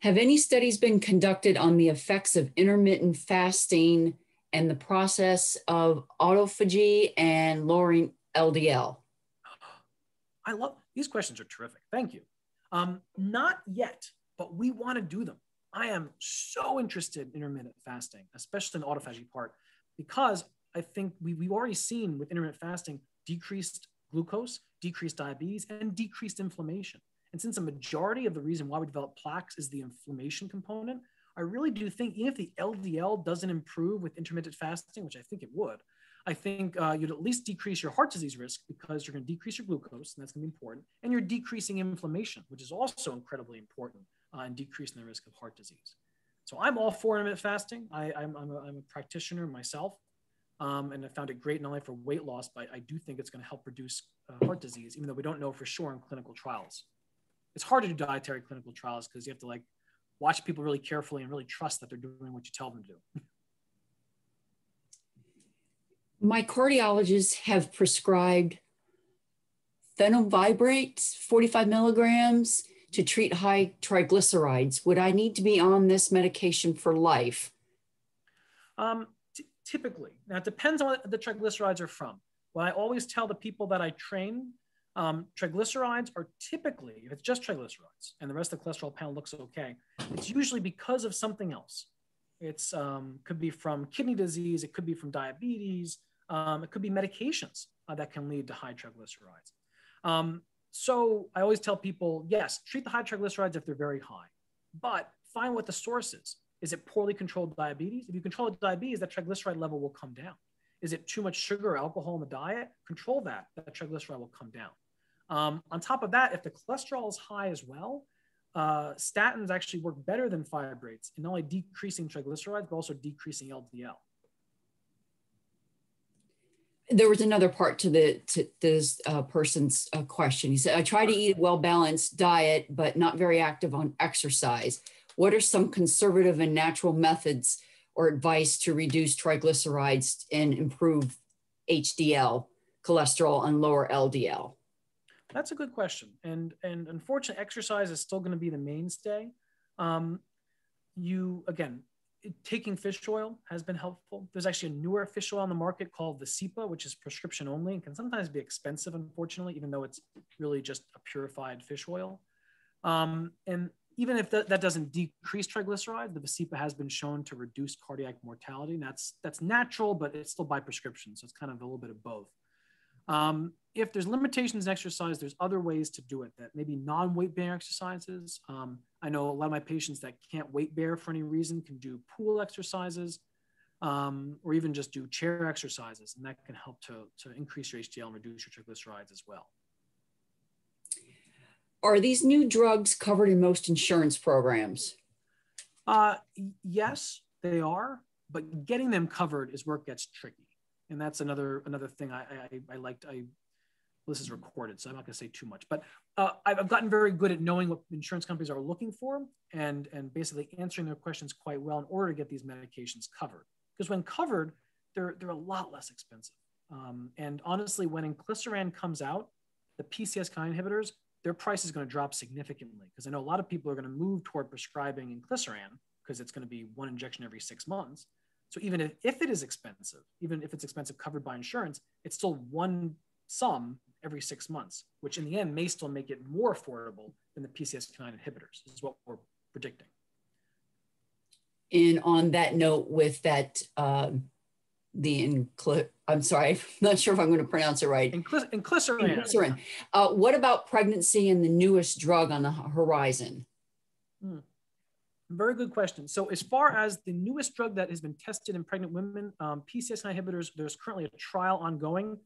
Have any studies been conducted on the effects of intermittent fasting and the process of autophagy and lowering LDL? I love these questions are terrific. Thank you. Um, not yet but we want to do them. I am so interested in intermittent fasting, especially in the autophagy part, because I think we, we've already seen with intermittent fasting decreased glucose, decreased diabetes, and decreased inflammation. And since a majority of the reason why we develop plaques is the inflammation component, I really do think even if the LDL doesn't improve with intermittent fasting, which I think it would, I think uh, you'd at least decrease your heart disease risk because you're going to decrease your glucose, and that's going to be important. And you're decreasing inflammation, which is also incredibly important uh, and decreasing the risk of heart disease. So I'm all for intermittent fasting. I, am a, I'm a practitioner myself, um, and I found it great not only for weight loss, but I do think it's going to help reduce uh, heart disease, even though we don't know for sure in clinical trials. It's hard to do dietary clinical trials because you have to like watch people really carefully and really trust that they're doing what you tell them to do. My cardiologists have prescribed fenofibrate, 45 milligrams, to treat high triglycerides. Would I need to be on this medication for life? Um, t- typically. Now, it depends on what the triglycerides are from. What I always tell the people that I train, um, triglycerides are typically, if it's just triglycerides and the rest of the cholesterol panel looks okay, it's usually because of something else. It's um, could be from kidney disease, it could be from diabetes, um, it could be medications uh, that can lead to high triglycerides. Um, so I always tell people, yes, treat the high triglycerides if they're very high, but find what the source is. Is it poorly controlled diabetes? If you control the diabetes, that triglyceride level will come down. Is it too much sugar or alcohol in the diet? Control that, that triglyceride will come down. Um, on top of that, if the cholesterol is high as well, uh, statins actually work better than fibrates in not only decreasing triglycerides, but also decreasing LDL there was another part to the to this uh, person's uh, question. He said, "I try to eat a well balanced diet, but not very active on exercise. What are some conservative and natural methods or advice to reduce triglycerides and improve HDL cholesterol and lower LDL?" That's a good question, and and unfortunately, exercise is still going to be the mainstay. Um, you again, taking fish oil has been helpful. There's actually a newer fish oil on the market called the Vascepa, which is prescription only and can sometimes be expensive, unfortunately, even though it's really just a purified fish oil. Um, and even if that, that doesn't decrease triglyceride, the Vascepa has been shown to reduce cardiac mortality. And that's, that's natural, but it's still by prescription. So it's kind of a little bit of both. Um, if there's limitations in exercise, there's other ways to do it that maybe non-weight bearing exercises. Um, I know a lot of my patients that can't weight bear for any reason can do pool exercises. um, or even just do chair exercises, and that can help to, to increase your HDL and reduce your triglycerides as well. Are these new drugs covered in most insurance programs? Uh, yes, they are, but getting them covered is where it gets tricky, and that's another another thing I I, I liked. I this is recorded, so I'm not going to say too much. But uh, I've gotten very good at knowing what insurance companies are looking for and and basically answering their questions quite well in order to get these medications covered because when covered, they're, they're a lot less expensive. Um, and honestly, when inclisiran comes out, the PCSK9 inhibitors, their price is going to drop significantly because I know a lot of people are going to move toward prescribing inclisiran because it's going to be one injection every six months. So even if, if it is expensive, even if it's expensive covered by insurance, it's still one sum every six months, which in the end may still make it more affordable than the PCSK9 inhibitors, is what we're predicting and on that note, with that, um, the incl- I'm sorry, I'm not sure if I'm going to pronounce it right. Inclis- inclisiran. inclisiran. Uh, what about pregnancy and the newest drug on the horizon? Hmm. Very good question. So, as far as the newest drug that has been tested in pregnant women, um, PCSK9 inhibitors, there's currently a trial ongoing.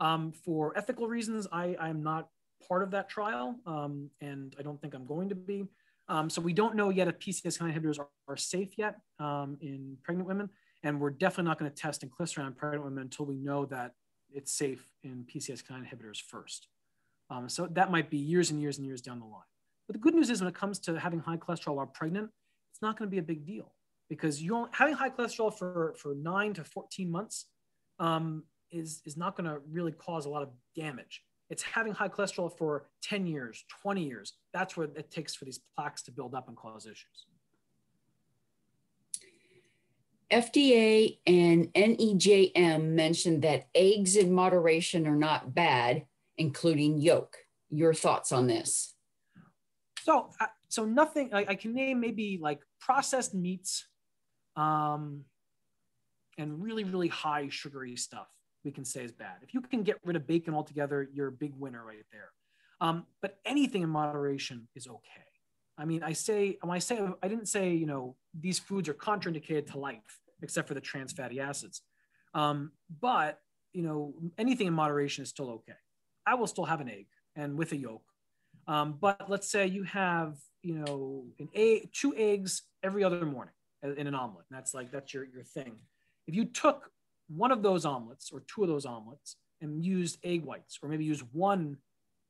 Um, for ethical reasons, I, I'm not part of that trial, um, and I don't think I'm going to be. Um, so we don't know yet if PCSK9 inhibitors are, are safe yet um, in pregnant women, and we're definitely not going to test in inclisiran in pregnant women until we know that it's safe in PCSK9 inhibitors first. Um, so that might be years and years and years down the line. But the good news is when it comes to having high cholesterol while pregnant, it's not going to be a big deal because you having high cholesterol for, for nine to 14 months um, is, is not going to really cause a lot of damage. It's having high cholesterol for 10 years, 20 years. That's what it takes for these plaques to build up and cause issues. FDA and NEJM mentioned that eggs in moderation are not bad, including yolk. Your thoughts on this? So, uh, so nothing. I, I, can name maybe like processed meats, um, and really, really high sugary stuff we can say is bad. If you can get rid of bacon altogether, you're a big winner right there. Um, but anything in moderation is okay. I mean, I say when I say I didn't say you know these foods are contraindicated to life except for the trans fatty acids, um, but you know anything in moderation is still okay. I will still have an egg and with a yolk, um, but let's say you have you know an egg, two eggs every other morning in an omelet. And that's like that's your your thing. If you took one of those omelets or two of those omelets and used egg whites, or maybe use one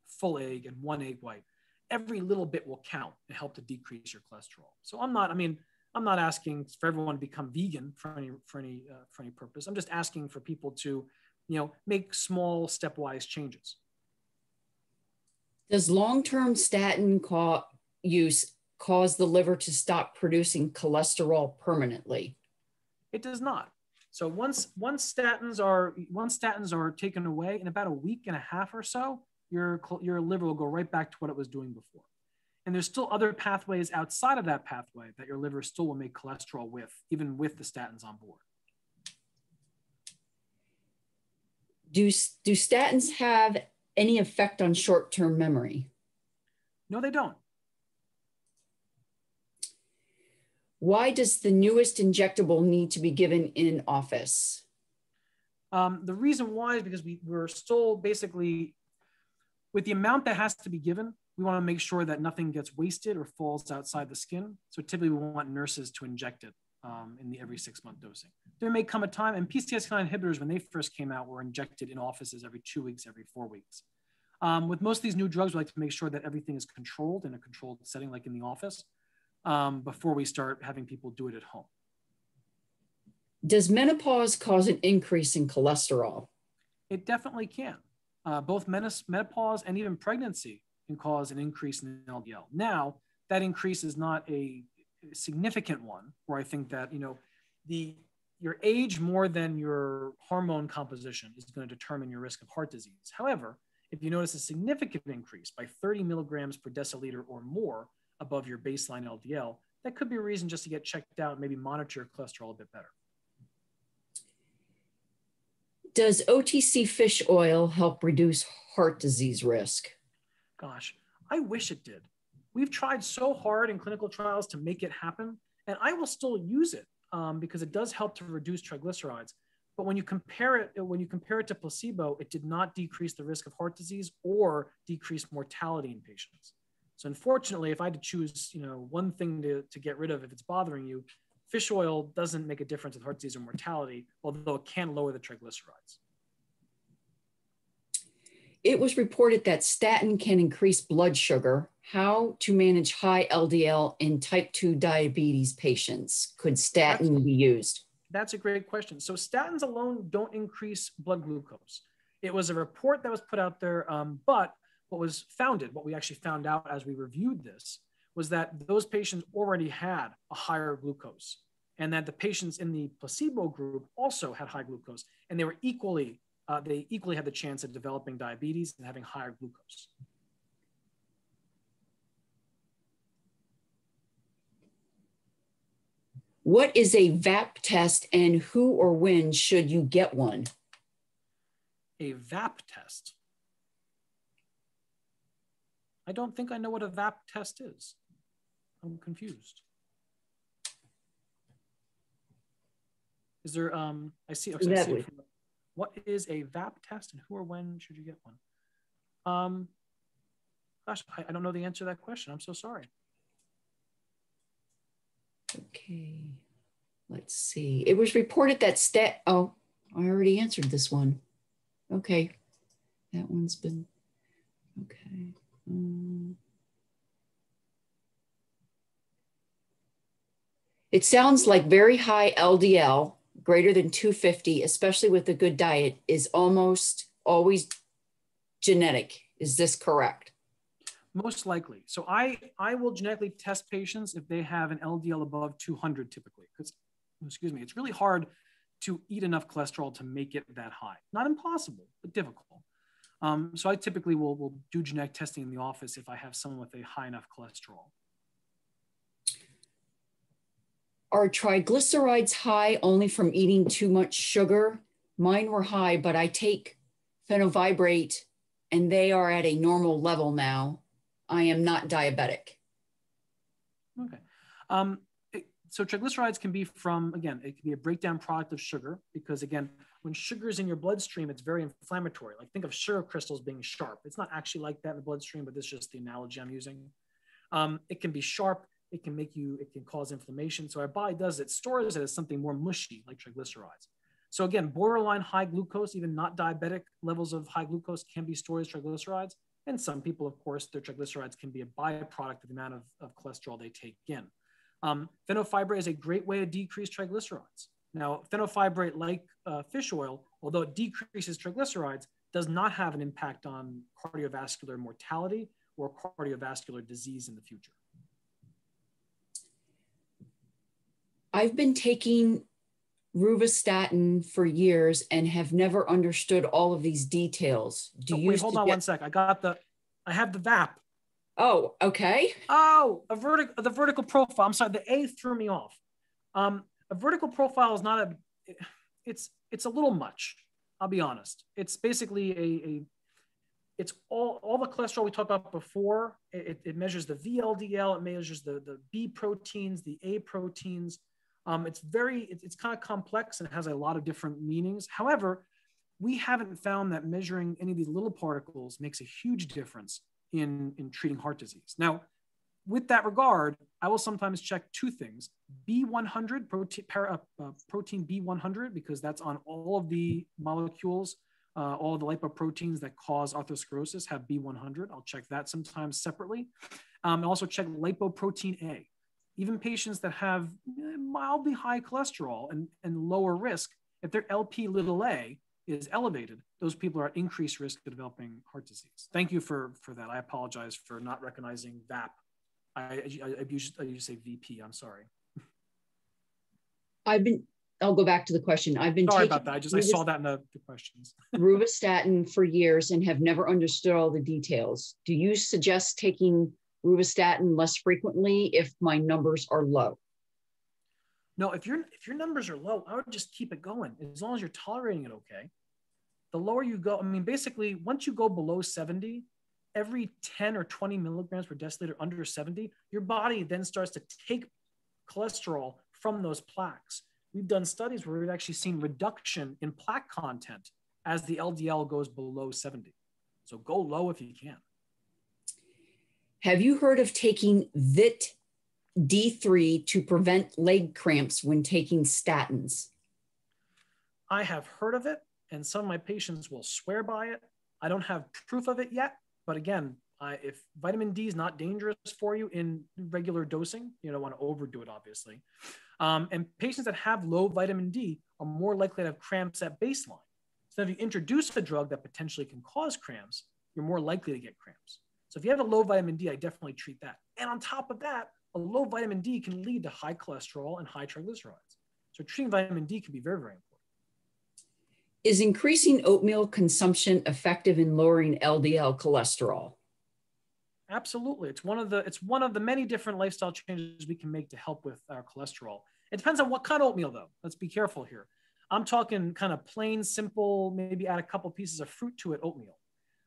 full egg and one egg white, every little bit will count and help to decrease your cholesterol. So I'm not, I mean, I'm not asking for everyone to become vegan for any for any uh, for any purpose. I'm just asking for people to, you know, make small stepwise changes. Does long-term statin ca- use cause the liver to stop producing cholesterol permanently? It does not. So once once statins are once statins are taken away in about a week and a half or so, your your liver will go right back to what it was doing before. And there's still other pathways outside of that pathway that your liver still will make cholesterol with, even with the statins on board. Do, do statins have any effect on short-term memory? No, they don't. Why does the newest injectable need to be given in office? Um, the reason why is because we, we're still basically, with the amount that has to be given, we want to make sure that nothing gets wasted or falls outside the skin. So typically we want nurses to inject it um, in the every six month dosing. There may come a time, and PCSK9 inhibitors, when they first came out, were injected in offices every two weeks, every four weeks. Um, with most of these new drugs, we like to make sure that everything is controlled in a controlled setting, like in the office um, before we start having people do it at home. Does menopause cause an increase in cholesterol? It definitely can. Uh, both menopause and even pregnancy can cause an increase in LDL. Now, that increase is not a significant one, where I think that you know the your age more than your hormone composition is going to determine your risk of heart disease. However, if you notice a significant increase by 30 milligrams per deciliter or more, above your baseline LDL, that could be a reason just to get checked out, maybe monitor your cholesterol a bit better. Does OTC fish oil help reduce heart disease risk? Gosh, I wish it did. We've tried so hard in clinical trials to make it happen, and I will still use it. um, because it does help to reduce triglycerides. But when you compare it, when you compare it to placebo, it did not decrease the risk of heart disease or decrease mortality in patients. So unfortunately, if I had to choose, you know, one thing to, to get rid of if it's bothering you, fish oil doesn't make a difference with heart disease or mortality, although it can lower the triglycerides. It was reported that statin can increase blood sugar. How to manage high LDL in type 2 diabetes patients? Could statin that's, be used? That's a great question. So, statins alone don't increase blood glucose. It was a report that was put out there, um, but what was founded, what we actually found out as we reviewed this, was that those patients already had a higher glucose and that the patients in the placebo group also had high glucose and they were equally uh, they equally have the chance of developing diabetes and having higher glucose. What is a VAP test and who or when should you get one? A VAP test. I don't think I know what a VAP test is. I'm confused. Is there, um, I see, okay, I see what is a VAP test and who or when should you get one? Um, gosh, I, I don't know the answer to that question. I'm so sorry. Okay, let's see. It was reported that stat, oh, I already answered this one. Okay, that one's been, okay. Um, it sounds like very high LDL greater than 250, especially with a good diet, is almost always genetic. Is this correct? Most likely. So I, I will genetically test patients if they have an LDL above 200 typically, because, excuse me, it's really hard to eat enough cholesterol to make it that high. Not impossible, but difficult. Um, so I typically will, will do genetic testing in the office if I have someone with a high enough cholesterol. Are triglycerides high only from eating too much sugar? Mine were high, but I take fenofibrate and they are at a normal level now. I am not diabetic. Okay. Um, it, so triglycerides can be from, again, it can be a breakdown product of sugar because, again, when sugar is in your bloodstream, it's very inflammatory. Like think of sugar crystals being sharp. It's not actually like that in the bloodstream, but this is just the analogy I'm using. Um, it can be sharp it can make you, it can cause inflammation. So our body does it, stores it as something more mushy like triglycerides. So again, borderline high glucose, even not diabetic levels of high glucose can be stored as triglycerides. And some people, of course, their triglycerides can be a byproduct of the amount of, of cholesterol they take in. Um, fenofibrate is a great way to decrease triglycerides. Now, fenofibrate, like uh, fish oil, although it decreases triglycerides, does not have an impact on cardiovascular mortality or cardiovascular disease in the future. I've been taking rovastatin for years and have never understood all of these details. Do oh, you wait, hold on one sec? I got the, I have the VAP. Oh, okay. Oh, a vertical, the vertical profile. I'm sorry, the A threw me off. Um, a vertical profile is not a, it's it's a little much. I'll be honest. It's basically a, a it's all, all the cholesterol we talked about before. It, it measures the VLDL, it measures the, the B proteins, the A proteins, um, it's very, it's, it's kind of complex and has a lot of different meanings. However, we haven't found that measuring any of these little particles makes a huge difference in, in treating heart disease. Now, with that regard, I will sometimes check two things B100, protein, para, uh, protein B100, because that's on all of the molecules, uh, all the lipoproteins that cause atherosclerosis have B100. I'll check that sometimes separately. Um, also check lipoprotein A even patients that have eh, mildly high cholesterol and, and lower risk, if their LP little a is elevated, those people are at increased risk of developing heart disease. Thank you for, for that. I apologize for not recognizing VAP. I, I, I, usually, I usually say VP, I'm sorry. I've been, I'll go back to the question. I've been sorry about that. I just, I saw that in the, the questions. rovastatin for years and have never understood all the details. Do you suggest taking rovastatin less frequently if my numbers are low? No, if your if your numbers are low, I would just keep it going as long as you're tolerating it okay. The lower you go, I mean, basically, once you go below 70, every 10 or 20 milligrams per deciliter under 70, your body then starts to take cholesterol from those plaques. We've done studies where we've actually seen reduction in plaque content as the LDL goes below 70. So go low if you can. Have you heard of taking VIT D3 to prevent leg cramps when taking statins? I have heard of it, and some of my patients will swear by it. I don't have proof of it yet, but again, I, if vitamin D is not dangerous for you in regular dosing, you don't want to overdo it, obviously. Um, and patients that have low vitamin D are more likely to have cramps at baseline. So if you introduce a drug that potentially can cause cramps, you're more likely to get cramps. So if you have a low vitamin D, I definitely treat that. And on top of that, a low vitamin D can lead to high cholesterol and high triglycerides. So treating vitamin D can be very, very important. Is increasing oatmeal consumption effective in lowering LDL cholesterol? Absolutely. It's one of the it's one of the many different lifestyle changes we can make to help with our cholesterol. It depends on what kind of oatmeal though. Let's be careful here. I'm talking kind of plain, simple, maybe add a couple pieces of fruit to it oatmeal.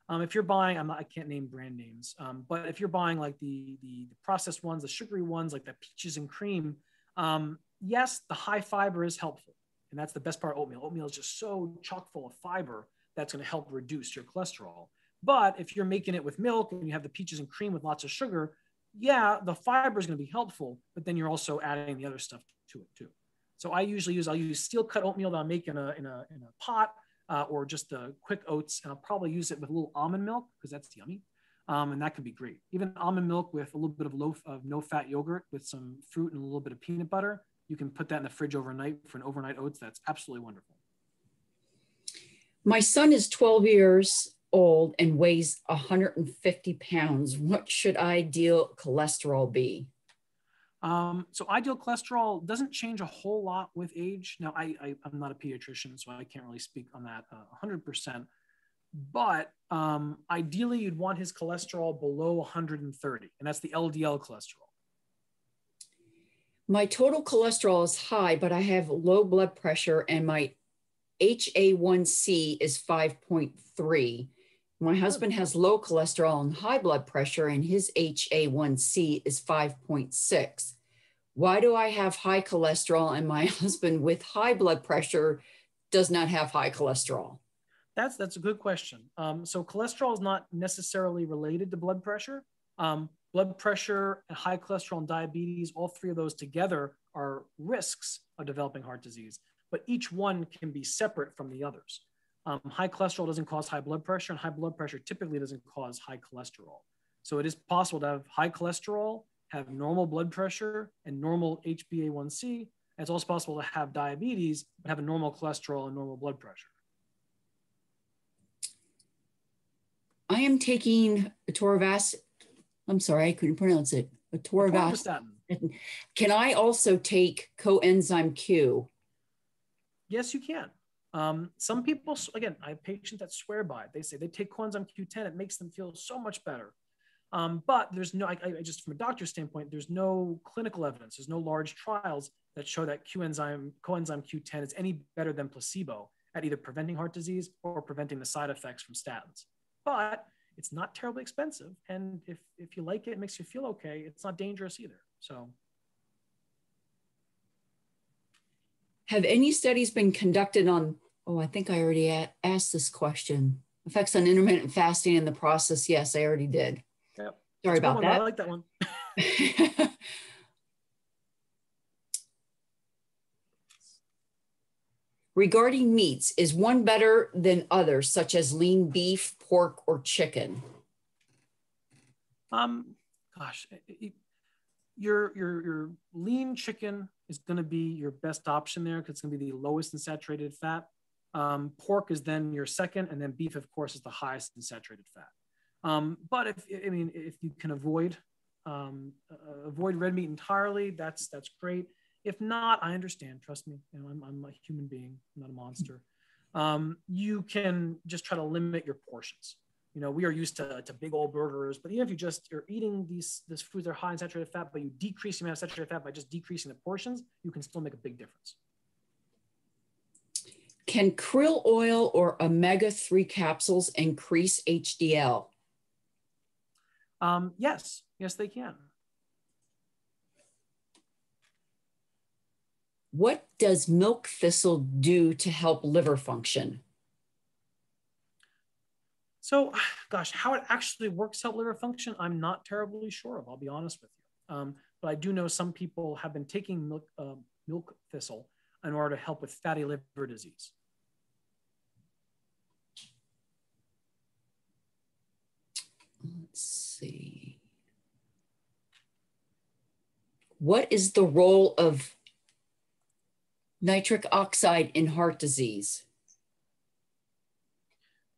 Um, if you're buying, I'm not, I can't name brand names, um, but if you're buying like the, the, the processed ones, the sugary ones, like the peaches and cream, um, yes, the high fiber is helpful, and that's the best part of oatmeal. Oatmeal is just so chock full of fiber that's going to help reduce your cholesterol. But if you're making it with milk and you have the peaches and cream with lots of sugar, yeah, the fiber is going to be helpful, but then you're also adding the other stuff to it too. So I usually use I'll use steel cut oatmeal that I make in a in a in a pot uh, or just the quick oats, and I'll probably use it with a little almond milk because that's yummy, um, and that could be great. Even almond milk with a little bit of loaf of no fat yogurt with some fruit and a little bit of peanut butter. You can put that in the fridge overnight for an overnight oats. That's absolutely wonderful. My son is 12 years old and weighs 150 pounds. What should ideal cholesterol be? Um, so ideal cholesterol doesn't change a whole lot with age. Now, I, am not a pediatrician, so I can't really speak on that uh, 100%. But um, ideally, you'd want his cholesterol below 130, and that's the LDL cholesterol. My total cholesterol is high, but I have low blood pressure, and my HA1C is 5.3. My husband has low cholesterol and high blood pressure, and his HA1C is 5.6. Why do I have high cholesterol and my husband with high blood pressure does not have high cholesterol? That's that's a good question. Um, so cholesterol is not necessarily related to blood pressure. Um, blood pressure and high cholesterol and diabetes, all three of those together are risks of developing heart disease, but each one can be separate from the others. Um, high cholesterol doesn't cause high blood pressure, and high blood pressure typically doesn't cause high cholesterol. So it is possible to have high cholesterol, have normal blood pressure, and normal HbA1c. And it's also possible to have diabetes, but have a normal cholesterol and normal blood pressure. I am taking atorvas. I'm sorry, I couldn't pronounce it. Atorvastatin. Can I also take coenzyme Q? Yes, you can. Um, some people, again, I have patients that swear by it. They say they take coenzyme Q10, it makes them feel so much better. Um, but there's no, I, I, just from a doctor's standpoint, there's no clinical evidence. There's no large trials that show that coenzyme, coenzyme Q10 is any better than placebo at either preventing heart disease or preventing the side effects from statins. But it's not terribly expensive. And if, if you like it, it makes you feel okay. It's not dangerous either. So have any studies been conducted on Oh, I think I already asked this question. Effects on intermittent fasting in the process. Yes, I already did. Yep. Sorry about that. I like that one. Regarding meats, is one better than others, such as lean beef, pork, or chicken? Um, gosh, it, your your your lean chicken is going to be your best option there because it's going to be the lowest in saturated fat. Um, pork is then your second, and then beef, of course, is the highest in saturated fat. Um, but if I mean, if you can avoid um, uh, avoid red meat entirely, that's that's great. If not, I understand. Trust me, you know, I'm, I'm a human being, I'm not a monster. Um, you can just try to limit your portions. You know, we are used to, to big old burgers, but even if you just you're eating these this foods that are high in saturated fat, but you decrease the amount of saturated fat by just decreasing the portions, you can still make a big difference. Can krill oil or omega 3 capsules increase HDL? Um, yes, yes, they can. what does milk thistle do to help liver function? So, gosh, how it actually works help liver function, I'm not terribly sure of. I'll be honest with you. Um, but I do know some people have been taking milk, uh, milk thistle in order to help with fatty liver disease. Let's see. What is the role of nitric oxide in heart disease?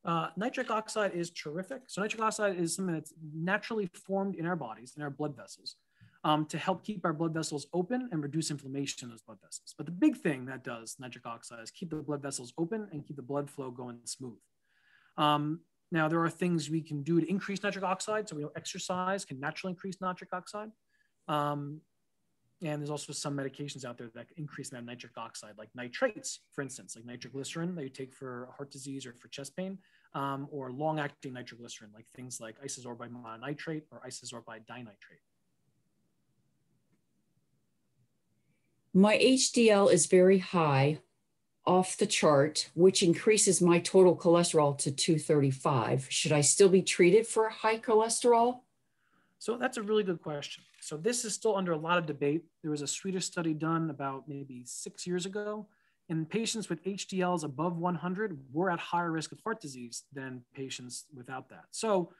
Uh, nitric oxide is terrific. So nitric oxide is something that's naturally formed in our bodies, in our blood vessels, um, to help keep our blood vessels open and reduce inflammation in those blood vessels. But the big thing that does nitric oxide is keep the blood vessels open and keep the blood flow going smooth. Um, now, there are things we can do to increase nitric oxide. So, we know exercise can naturally increase nitric oxide. Um, and there's also some medications out there that increase that nitric oxide, like nitrates, for instance, like nitroglycerin that you take for heart disease or for chest pain, um, or long-acting nitroglycerin, like things like isosorbide mononitrate or isosorbide dinitrate. My HDL is very high off the chart, which increases my total cholesterol to 235. Should I still be treated for high cholesterol? So that's a really good question. So this is still under a lot of debate. There was a Swedish study done about maybe six years ago, and patients with HDLs above 100 were at higher risk of heart disease than patients without that. So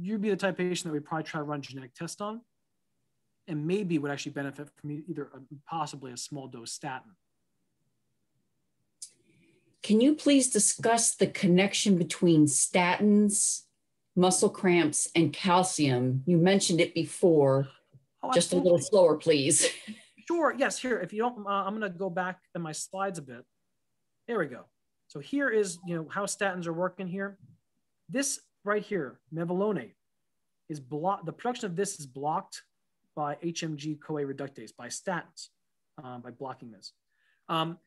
you'd be the type patient that we probably try to run genetic test on, and maybe would actually benefit from either a, possibly a small dose statin. Can you please discuss the connection between statins, muscle cramps, and calcium? You mentioned it before. Oh, Just a little slower, please. Sure. Yes. Here, if you don't, uh, I'm going to go back in my slides a bit. There we go. So here is, you know, how statins are working here. This right here, mevalonate, is blocked. The production of this is blocked by HMG CoA reductase by statins um, by blocking this. Um,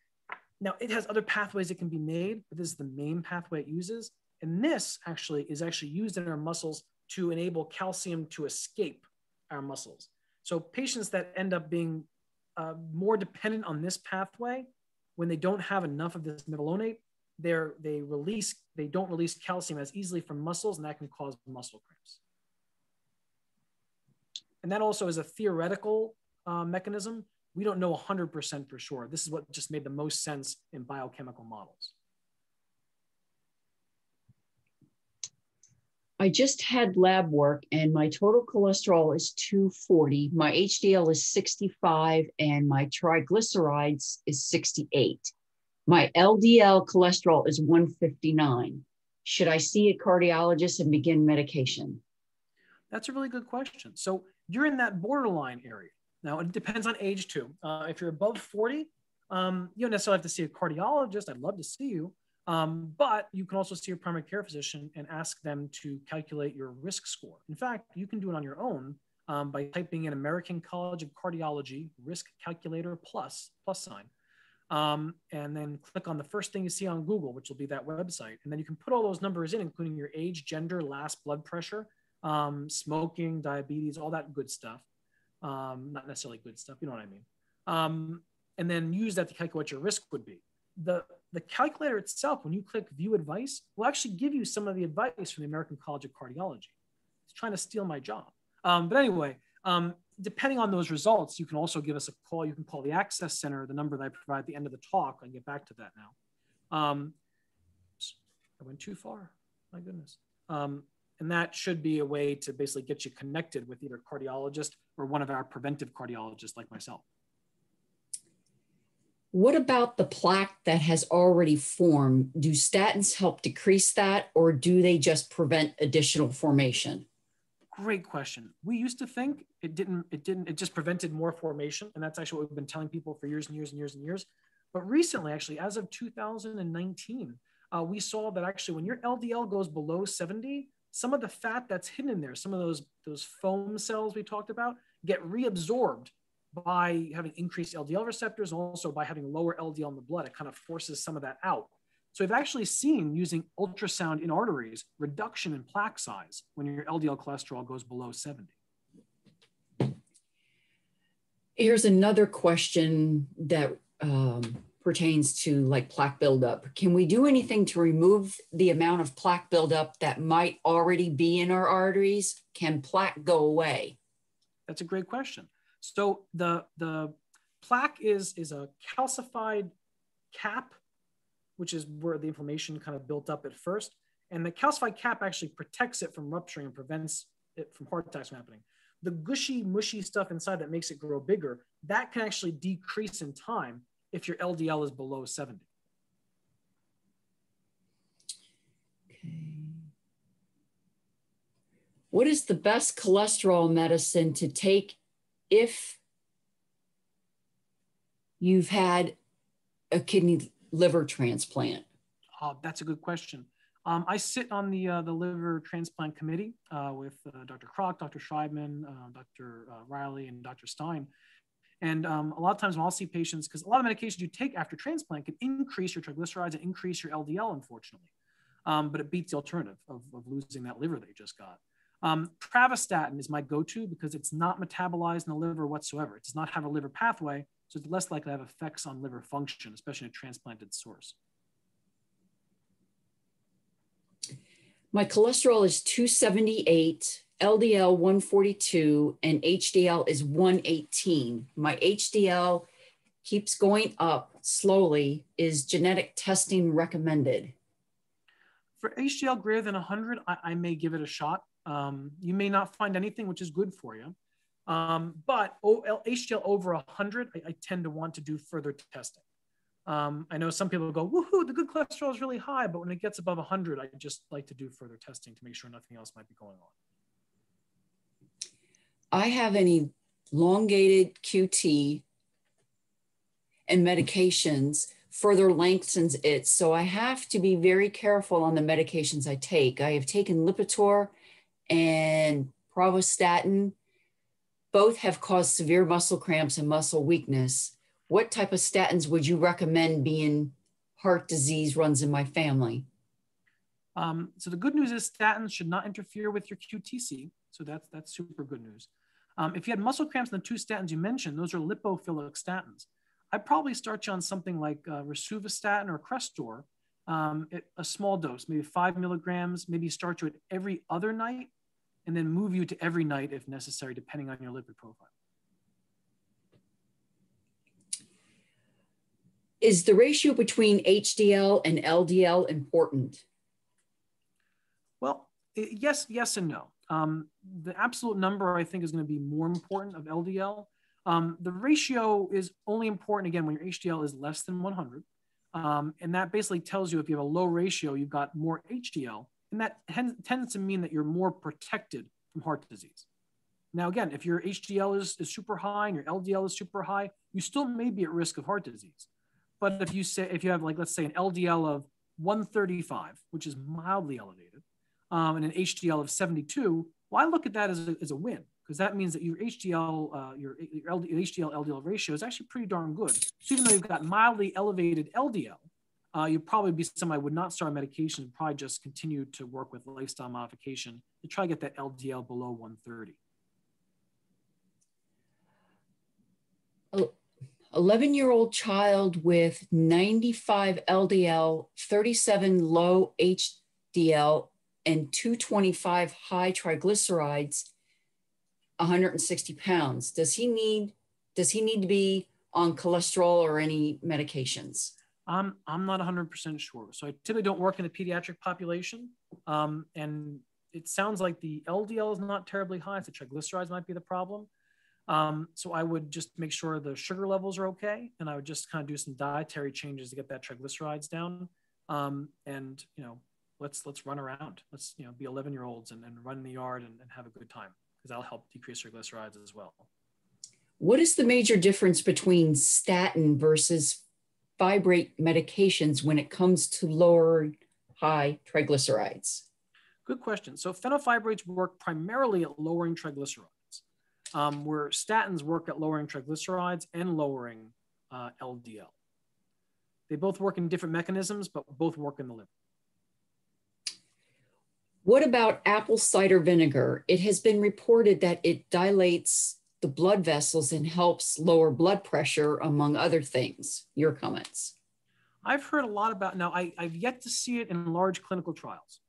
now it has other pathways it can be made, but this is the main pathway it uses. And this actually is actually used in our muscles to enable calcium to escape our muscles. So patients that end up being uh, more dependent on this pathway, when they don't have enough of this mevalonate, they release, they don't release calcium as easily from muscles, and that can cause muscle cramps. And that also is a theoretical uh, mechanism we don't know 100% for sure. This is what just made the most sense in biochemical models. I just had lab work and my total cholesterol is 240. My HDL is 65 and my triglycerides is 68. My LDL cholesterol is 159. Should I see a cardiologist and begin medication? That's a really good question. So you're in that borderline area. Now, it depends on age too. Uh, if you're above 40, um, you don't necessarily have to see a cardiologist. I'd love to see you. Um, but you can also see your primary care physician and ask them to calculate your risk score. In fact, you can do it on your own um, by typing in American College of Cardiology risk calculator plus, plus sign. Um, and then click on the first thing you see on Google, which will be that website. And then you can put all those numbers in, including your age, gender, last blood pressure, um, smoking, diabetes, all that good stuff um, not necessarily good stuff, you know what I mean? Um, and then use that to calculate what your risk would be. The, the calculator itself, when you click view advice, will actually give you some of the advice from the American College of Cardiology. It's trying to steal my job. Um, but anyway, um, depending on those results, you can also give us a call. You can call the Access Center, the number that I provide at the end of the talk. I can get back to that now. Um, I went too far. My goodness. And that should be a way to basically get you connected with either a cardiologist or one of our preventive cardiologists like myself. What about the plaque that has already formed? Do statins help decrease that or do they just prevent additional formation? Great question. We used to think it didn't, it didn't, it just prevented more formation. And that's actually what we've been telling people for years and years and years and years. But recently, actually, as of 2019, uh, we saw that actually when your LDL goes below 70, some of the fat that's hidden in there, some of those, those foam cells we talked about, get reabsorbed by having increased LDL receptors also by having lower LDL in the blood. It kind of forces some of that out. So we've actually seen using ultrasound in arteries reduction in plaque size when your LDL cholesterol goes below 70. Here's another question that um, pertains to like plaque buildup. Can we do anything to remove the amount of plaque buildup that might already be in our arteries? Can plaque go away? That's a great question. So the the plaque is is a calcified cap, which is where the inflammation kind of built up at first. And the calcified cap actually protects it from rupturing and prevents it from heart attacks from happening. The gushy, mushy stuff inside that makes it grow bigger, that can actually decrease in time if your LDL is below 70. Okay. What is the best cholesterol medicine to take if you've had a kidney liver transplant? Uh, that's a good question. Um, I sit on the uh, the liver transplant committee uh, with uh, Dr. Kroc, Dr. Schreibman, uh, Dr. Uh, Riley, and Dr. Stein. And um, a lot of times when I'll see patients, because a lot of medications you take after transplant can increase your triglycerides and increase your LDL, unfortunately. Um, but it beats the alternative of, of, losing that liver that you just got. Um, pravastatin is my go-to because it's not metabolized in the liver whatsoever. It does not have a liver pathway, so it's less likely to have effects on liver function, especially in a transplanted source. My cholesterol is 278, LDL 142, and HDL is 118. My HDL keeps going up slowly. Is genetic testing recommended? For HDL greater than 100, I, I may give it a shot. Um, you may not find anything, which is good for you. Um, but HDL over 100, I, I, tend to want to do further testing. Um, I know some people go, woohoo, the good cholesterol is really high, but when it gets above 100, I just like to do further testing to make sure nothing else might be going on. I have an elongated QT and medications further lengthens it. So I have to be very careful on the medications I take. I have taken Lipitor and Pravastatin. Both have caused severe muscle cramps and muscle weakness what type of statins would you recommend being heart disease runs in my family? Um, so the good news is statins should not interfere with your QTC. So that's, that's super good news. Um, if you had muscle cramps in the two statins you mentioned, those are lipophilic statins. I'd probably start you on something like uh, rosuvastatin or Crestor, um, a small dose, maybe five milligrams, maybe start you at every other night, and then move you to every night if necessary, depending on your lipid profile. is the ratio between HDL and LDL important? Well, yes, yes, and no. Um, the absolute number I think is going to be more important of LDL. Um, the ratio is only important again when your HDL is less than 100. Um, and that basically tells you if you have a low ratio, you've got more HDL. And that tends to mean that you're more protected from heart disease. Now, again, if your HDL is, is super high and your LDL is super high, you still may be at risk of heart disease. But if you say, if you have like, let's say an LDL of 135, which is mildly elevated, um, and an HDL of 72, well, I look at that as a, as a win because that means that your HDL, uh, your, your HDL LDL ratio is actually pretty darn good. So even though you've got mildly elevated LDL, uh, you'd probably be somebody would not start medication, and probably just continue to work with lifestyle modification to try to get that LDL below 130. 11 year old child with 95 LDL, 37 low HDL, and 225 high triglycerides, 160 pounds. Does he need does he need to be on cholesterol or any medications? I'm I'm not 100% sure. So I typically don't work in the pediatric population, um, and it sounds like the LDL is not terribly high. So triglycerides might be the problem. Um, so I would just make sure the sugar levels are okay, and I would just kind of do some dietary changes to get that triglycerides down. Um, and you know, let's let's run around. Let's you know be 11 year olds and, and run in the yard and, and have a good time because that'll help decrease triglycerides as well. What is the major difference between statin versus fibrate medications when it comes to lower high triglycerides? Good question. So fenofibrates work primarily at lowering triglycerides um, where statins work at lowering triglycerides and lowering uh, LDL. They both work in different mechanisms, but both work in the liver. What about apple cider vinegar? It has been reported that it dilates the blood vessels and helps lower blood pressure, among other things. Your comments. I've heard a lot about now. I, have yet to see it in large clinical trials.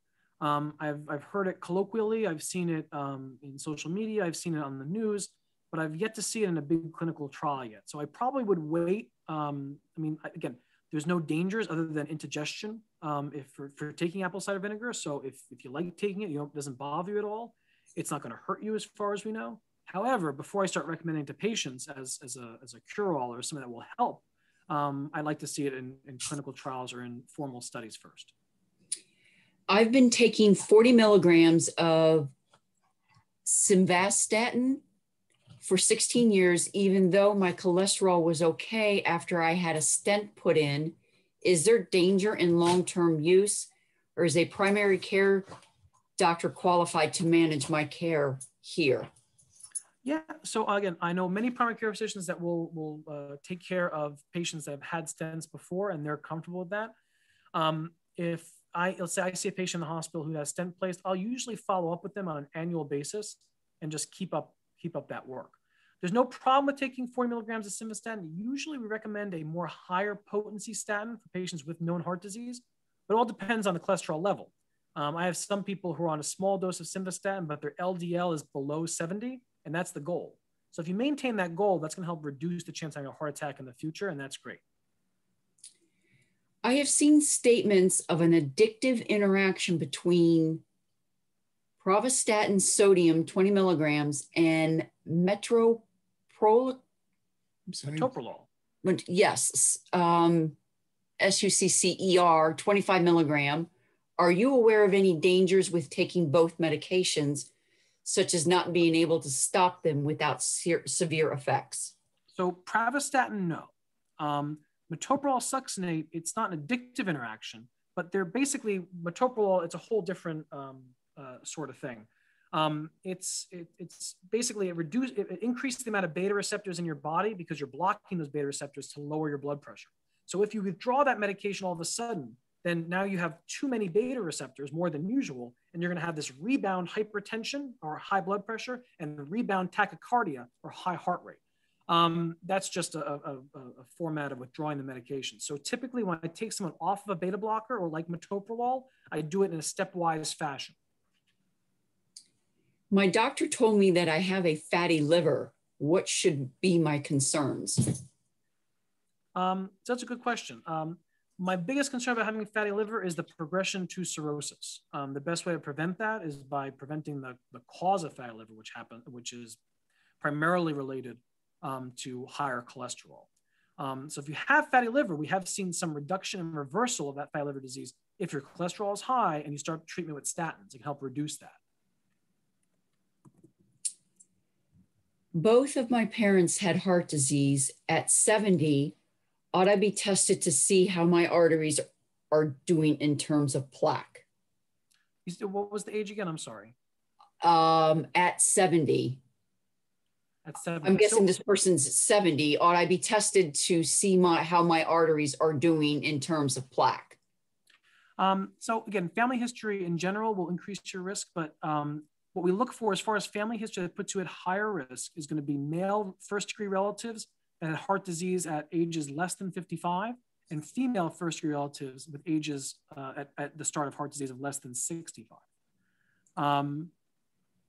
Um, I've, I've heard it colloquially. I've seen it um, in social media. I've seen it on the news, but I've yet to see it in a big clinical trial yet. So I probably would wait. Um, I mean, again, there's no dangers other than indigestion um, if for, for, taking apple cider vinegar. So if, if you like taking it, you know, it doesn't bother you at all. It's not going to hurt you as far as we know. However, before I start recommending to patients as, as a, as a cure-all or something that will help, um, I'd like to see it in, in clinical trials or in formal studies first. I've been taking 40 milligrams of simvastatin for 16 years, even though my cholesterol was okay after I had a stent put in. Is there danger in long term use, or is a primary care doctor qualified to manage my care here? Yeah. So again, I know many primary care physicians that will will uh, take care of patients that have had stents before, and they're comfortable with that. Um, if I let's say I see a patient in the hospital who has stent placed, I'll usually follow up with them on an annual basis and just keep up keep up that work. There's no problem with taking 40 milligrams of simvastatin. Usually, we recommend a more higher potency statin for patients with known heart disease, but it all depends on the cholesterol level. Um, I have some people who are on a small dose of simvastatin, but their LDL is below 70 and that's the goal. So if you maintain that goal, that's going to help reduce the chance of having a heart attack in the future, and that's great. I have seen statements of an addictive interaction between pravastatin sodium 20 milligrams and metoprolol. Yes, um, SUCCER 25 milligram. Are you aware of any dangers with taking both medications such as not being able to stop them without se- severe effects? So pravastatin, no. Um, metoprolol succinate, it's not an addictive interaction, but they're basically metoprolol. It's a whole different um, uh, sort of thing. Um, it's it, it's basically it reduces it, it increases the amount of beta receptors in your body because you're blocking those beta receptors to lower your blood pressure. So if you withdraw that medication all of a sudden, then now you have too many beta receptors more than usual, and you're going to have this rebound hypertension or high blood pressure and rebound tachycardia or high heart rate. Um, that's just a, a, a, format of withdrawing the medication. So typically, when I take someone off of a beta blocker or like metoprolol, I do it in a stepwise fashion. My doctor told me that I have a fatty liver. What should be my concerns? Um, so that's a good question. Um, my biggest concern about having fatty liver is the progression to cirrhosis. Um, the best way to prevent that is by preventing the, the cause of fatty liver, which happen, which is primarily related um, to higher cholesterol. Um, so if you have fatty liver, we have seen some reduction and reversal of that fatty liver disease. If your cholesterol is high and you start treatment with statins, it can help reduce that. Both of my parents had heart disease at 70 ought I be tested to see how my arteries are doing in terms of plaque? What was the age again? I'm sorry. Um, at 70. At 70. I'm guessing so, this person's 70. Ought I be tested to see my how my arteries are doing in terms of plaque? Um, so again, family history in general will increase your risk, but um, what we look for as far as family history that puts you at higher risk is going to be male first degree relatives that had heart disease at ages less than 55 and female first degree relatives with ages uh, at, at, the start of heart disease of less than 65. Um,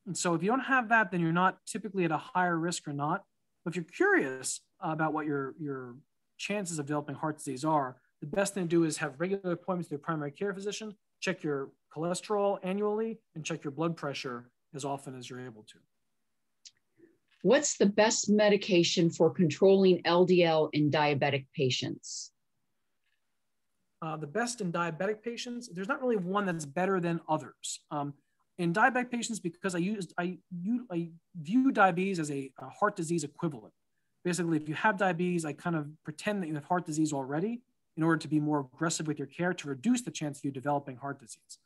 and so if you don't have that, then you're not typically at a higher risk or not. But if you're curious about what your, your chances of developing heart disease are, the best thing to do is have regular appointments with your primary care physician, check your cholesterol annually, and check your blood pressure as often as you're able to. What's the best medication for controlling LDL in diabetic patients? Uh, the best in diabetic patients, there's not really one that's better than others. Um, in diabetic patients, because I used I, you, I view diabetes as a, a, heart disease equivalent. Basically, if you have diabetes, I kind of pretend that you have heart disease already in order to be more aggressive with your care to reduce the chance of you developing heart disease.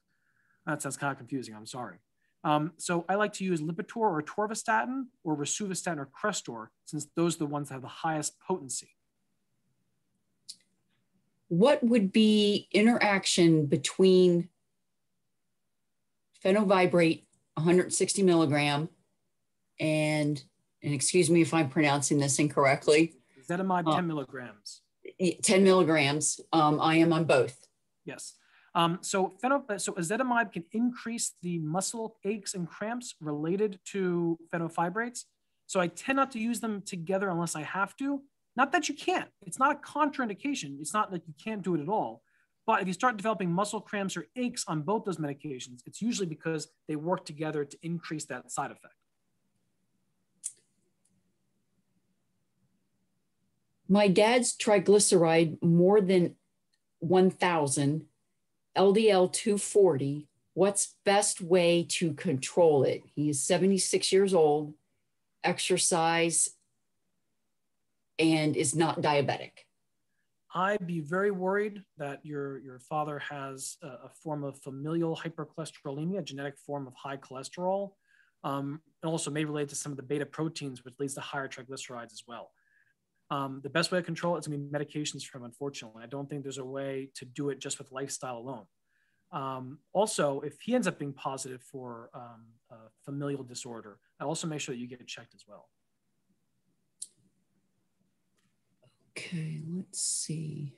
That sounds kind of confusing. I'm sorry. Um, so I like to use Lipitor or Torvastatin or Rosuvastatin or Crestor, since those are the ones that have the highest potency. What would be interaction between fenofibrate 160 milligram and and excuse me if I'm pronouncing this incorrectly. Ezetimibe, uh, 10 milligrams. 10 milligrams. Um, I am on both. Yes. Um, so, pheno- so ezetimibe can increase the muscle aches and cramps related to fenofibrates. So I tend not to use them together unless I have to. Not that you can't. It's not a contraindication. It's not like you can't do it at all. But if you start developing muscle cramps or aches on both those medications, it's usually because they work together to increase that side effect. My dad's triglyceride more than 1,000, LDL 240. What's best way to control it? He is 76 years old, exercise, and is not diabetic. I'd be very worried that your, your father has a, a form of familial hypercholesterolemia, a genetic form of high cholesterol, um, and also may relate to some of the beta proteins, which leads to higher triglycerides as well. Um, the best way to control it is going to be medications from, unfortunately. I don't think there's a way to do it just with lifestyle alone. Um, also, if he ends up being positive for um, familial disorder, I also make sure that you get checked as well. Okay, let's see.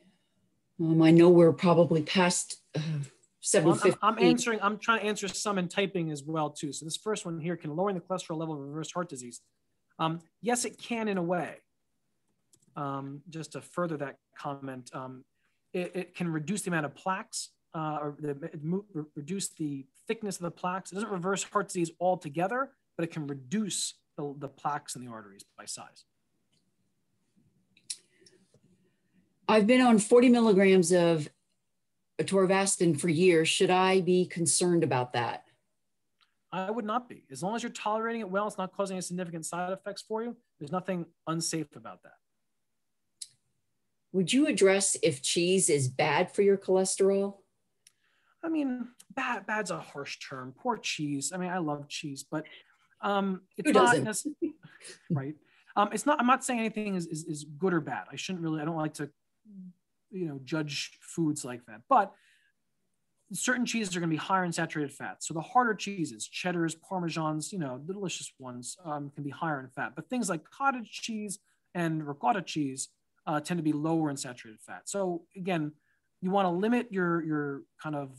Um, I know we're probably past uh, seven well, I'm, I'm, answering. I'm trying to answer some in typing as well too. So this first one here can lowering the cholesterol level of reverse heart disease. Um, yes, it can in a way. Um, just to further that comment, um, it, it, can reduce the amount of plaques uh, or the, reduce the thickness of the plaques. It doesn't reverse heart disease altogether, but it can reduce the, the plaques in the arteries by size. I've been on 40 milligrams of atorvastatin for years. Should I be concerned about that? I would not be. As long as you're tolerating it well, it's not causing any significant side effects for you. There's nothing unsafe about that. Would you address if cheese is bad for your cholesterol? I mean, bad bad's a harsh term. Poor cheese. I mean, I love cheese, but um, it's Who not necessarily right. Um, it's not. I'm not saying anything is, is is good or bad. I shouldn't really. I don't like to you know judge foods like that but certain cheeses are going to be higher in saturated fat so the harder cheeses cheddars parmesans you know the delicious ones um, can be higher in fat but things like cottage cheese and ricotta cheese uh, tend to be lower in saturated fat so again you want to limit your your kind of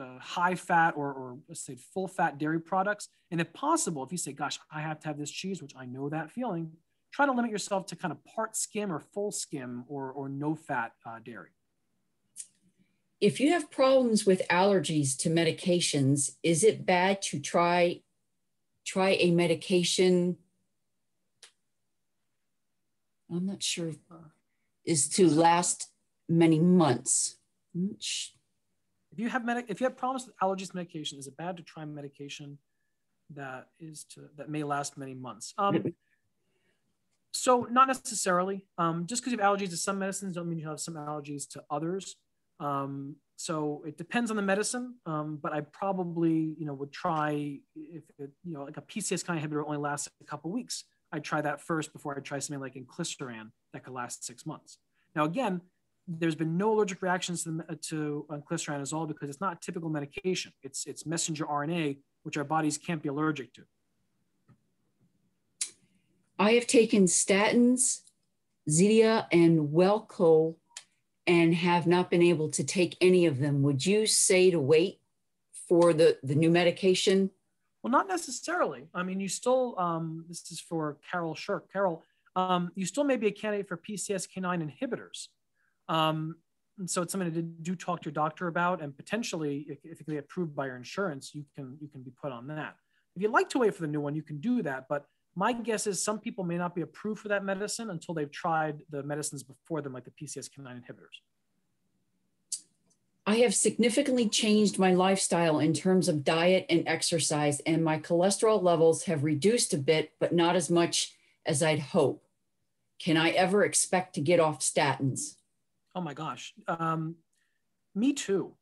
uh, high fat or, or let's say full fat dairy products and if possible if you say gosh i have to have this cheese which i know that feeling try to limit yourself to kind of part skim or full skim or, or no fat uh, dairy. If you have problems with allergies to medications, is it bad to try try a medication? I'm not sure. If is to last many months. If you have medic, if you have problems with allergies to medication, is it bad to try medication that is to that may last many months? Um, so not necessarily. Um, just because you have allergies to some medicines don't mean you have some allergies to others. Um, so it depends on the medicine, um, but I probably you know would try if it, you know like a PCSK9 inhibitor only lasts a couple weeks. I'd try that first before I try something like inclisiran that could last six months. Now again, there's been no allergic reactions to, the, uh, to all because it's not typical medication. It's it's messenger RNA which our bodies can't be allergic to. I have taken statins, Zetia, and Welchol and have not been able to take any of them. Would you say to wait for the, the new medication? Well, not necessarily. I mean, you still, um, this is for Carol Shirk. Carol, um, you still may be a candidate for PCSK9 inhibitors. Um, and so it's something to do talk to your doctor about, and potentially, if, if it can be approved by your insurance, you can you can be put on that. If you'd like to wait for the new one, you can do that. But my guess is some people may not be approved for that medicine until they've tried the medicines before them, like the PCSK9 inhibitors. I have significantly changed my lifestyle in terms of diet and exercise, and my cholesterol levels have reduced a bit, but not as much as I'd hope. Can I ever expect to get off statins? Oh my gosh, um, me too.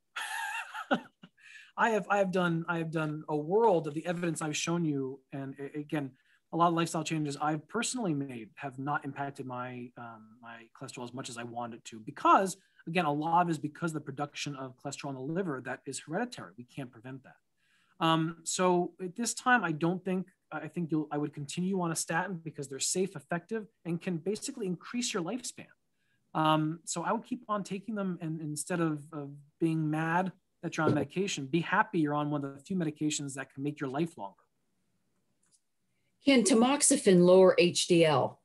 I have I have done I have done a world of the evidence I've shown you, and again, a lot of lifestyle changes I've personally made have not impacted my um, my cholesterol as much as I wanted to because again a lot of it is because the production of cholesterol in the liver that is hereditary we can't prevent that um, so at this time I don't think I think you'll, I would continue on a statin because they're safe, effective, and can basically increase your lifespan. Um, so I would keep on taking them, and instead of, of being mad that you're on medication, be happy you're on one of the few medications that can make your life longer. Can tamoxifen lower HDL?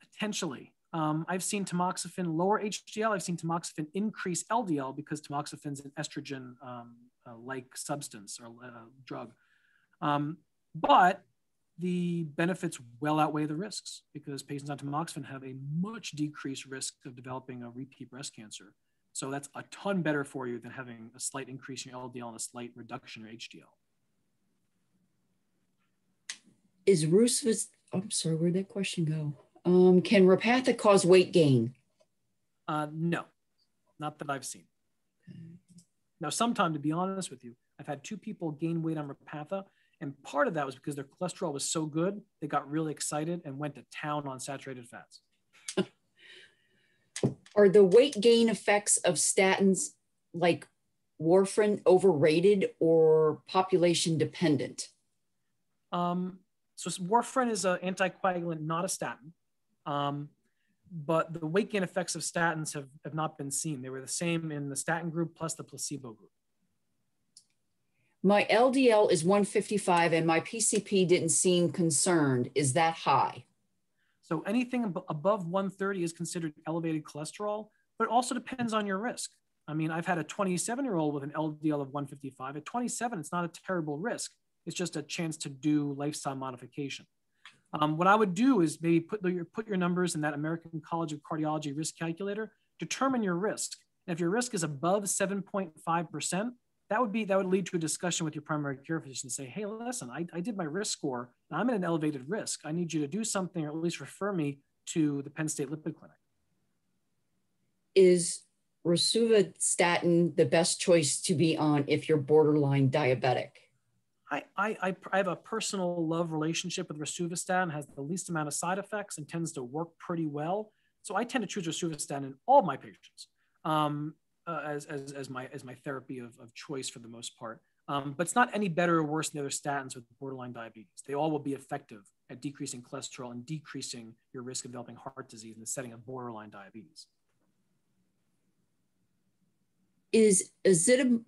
Potentially. Um, I've seen tamoxifen lower HDL. I've seen tamoxifen increase LDL because tamoxifen is an estrogen um, uh, like substance or uh, drug. Um, but the benefits well outweigh the risks because patients on tamoxifen have a much decreased risk of developing a repeat breast cancer. So that's a ton better for you than having a slight increase in your LDL and a slight reduction in your HDL. Is Roosevelt, I'm sorry, where'd that question go? Um, can Repatha cause weight gain? Uh, no, not that I've seen. Now, sometime, to be honest with you, I've had two people gain weight on Repatha, and part of that was because their cholesterol was so good, they got really excited and went to town on saturated fats. Are the weight gain effects of statins like warfarin overrated or population dependent? Um, so warfarin is an anticoagulant, not a statin. Um, but the weight gain effects of statins have, have not been seen. They were the same in the statin group plus the placebo group. My LDL is 155 and my PCP didn't seem concerned. Is that high? So anything above 130 is considered elevated cholesterol, but it also depends on your risk. I mean, I've had a 27 year old with an LDL of 155. At 27, it's not a terrible risk. It's just a chance to do lifestyle modification. Um, what I would do is maybe put your, put your numbers in that American College of Cardiology risk calculator, determine your risk. And if your risk is above 7.5%, that would be that would lead to a discussion with your primary care physician say, hey, listen, I, I did my risk score I'm at an elevated risk. I need you to do something or at least refer me to the Penn State Lipid Clinic. Is rosuvastatin the best choice to be on if you're borderline diabetic? I, I, I have a personal love relationship with rosuvastatin, has the least amount of side effects and tends to work pretty well. So I tend to choose rosuvastatin in all my patients um, uh, as, as, as, my, as my therapy of, of choice for the most part. Um, but it's not any better or worse than the other statins with borderline diabetes. They all will be effective at decreasing cholesterol and decreasing your risk of developing heart disease in the setting of borderline diabetes. Is ezetimibe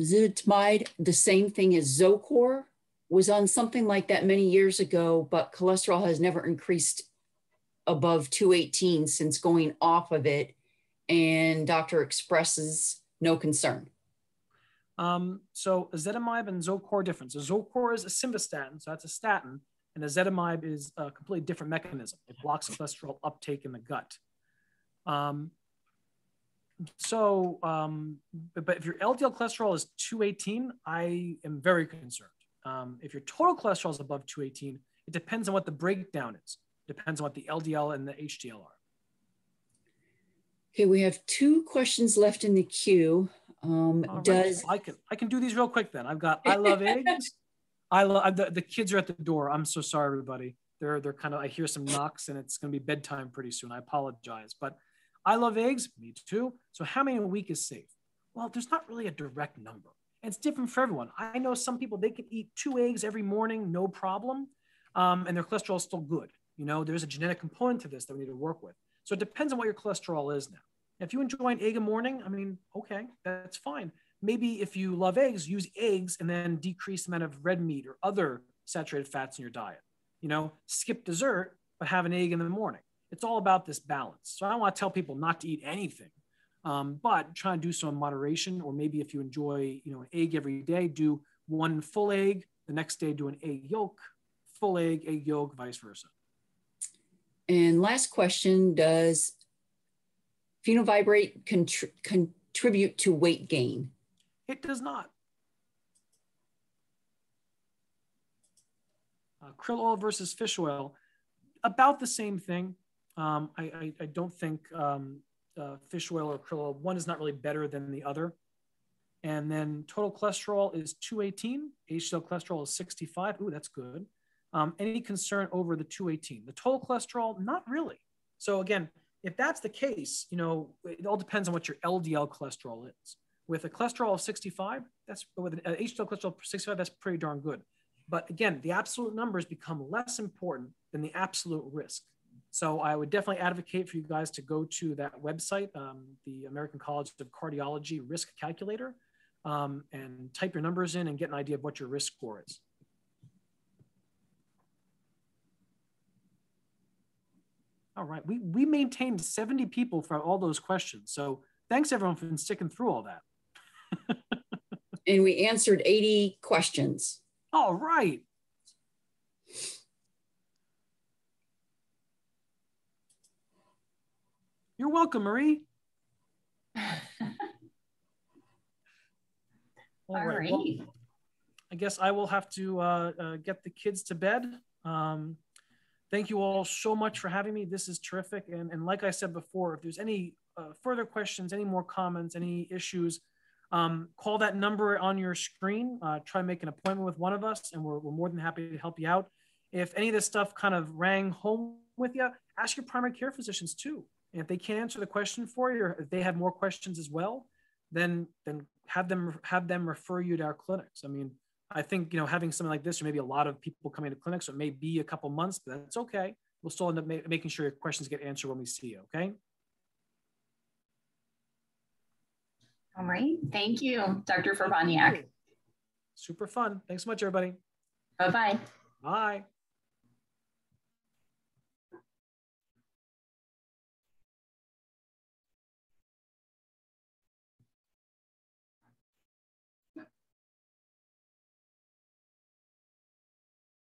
ezetimibe the same thing as Zocor? Was on something like that many years ago, but cholesterol has never increased above 218 since going off of it. And doctor expresses no concern. Um, so ezetimibe and Zocor difference. So Zocor is a simvastatin, so that's a statin, and ezetimibe is a completely different mechanism. It blocks cholesterol uptake in the gut. Um, so, um, but, but, if your LDL cholesterol is 218, I am very concerned. Um, if your total cholesterol is above 218, it depends on what the breakdown is. It depends on what the LDL and the HDL are. Okay, we have two questions left in the queue. Um, right. Does I can I can do these real quick then? I've got I love eggs. I love the, the kids are at the door. I'm so sorry, everybody. They're they're kind of I hear some knocks and it's going to be bedtime pretty soon. I apologize, but I love eggs. Me too. So how many a week is safe? Well, there's not really a direct number. And it's different for everyone. I know some people, they can eat two eggs every morning, no problem. Um, and their cholesterol is still good. You know, there's a genetic component to this that we need to work with. So it depends on what your cholesterol is now. If you enjoy an egg a morning, I mean, okay, that's fine. Maybe if you love eggs, use eggs and then decrease the amount of red meat or other saturated fats in your diet. You know, skip dessert, but have an egg in the morning it's all about this balance. So I don't want to tell people not to eat anything, um, but try and do so in moderation. Or maybe if you enjoy, you know, an egg every day, do one full egg. The next day, do an egg yolk, full egg, egg yolk, vice versa. And last question: Does Fenofibrate contri- contribute to weight gain? It does not. Uh, krill oil versus fish oil, about the same thing. Um, I, I, I, don't think um, uh, fish oil or krill oil, one is not really better than the other. And then total cholesterol is 218. HDL cholesterol is 65. Ooh, that's good. Um, any concern over the 218? The total cholesterol, not really. So again, if that's the case, you know, it all depends on what your LDL cholesterol is. With a cholesterol of 65, that's with an HDL cholesterol of 65, that's pretty darn good. But again, the absolute numbers become less important than the absolute risk. So I would definitely advocate for you guys to go to that website, um, the American College of Cardiology Risk Calculator, um, and type your numbers in and get an idea of what your risk score is. All right, we, we maintained 70 people for all those questions. So thanks everyone for sticking through all that. and we answered 80 questions. All right. You're welcome, Marie. All, All right. right. Well, I guess I will have to uh, uh, get the kids to bed. Um, thank you all so much for having me. This is terrific. And, and like I said before, if there's any uh, further questions, any more comments, any issues, um, call that number on your screen. Uh, try make an appointment with one of us, and we're, we're more than happy to help you out. If any of this stuff kind of rang home with you, ask your primary care physicians too. And if they can't answer the question for you, or if they have more questions as well, then then have them have them refer you to our clinics. I mean, I think you know having something like this, or maybe a lot of people coming to clinics, so it may be a couple months, but that's okay. We'll still end up ma making sure your questions get answered when we see you. Okay. All right. Thank you, Dr. Farbaniec. Super fun. Thanks so much, everybody. Bye-bye. Bye.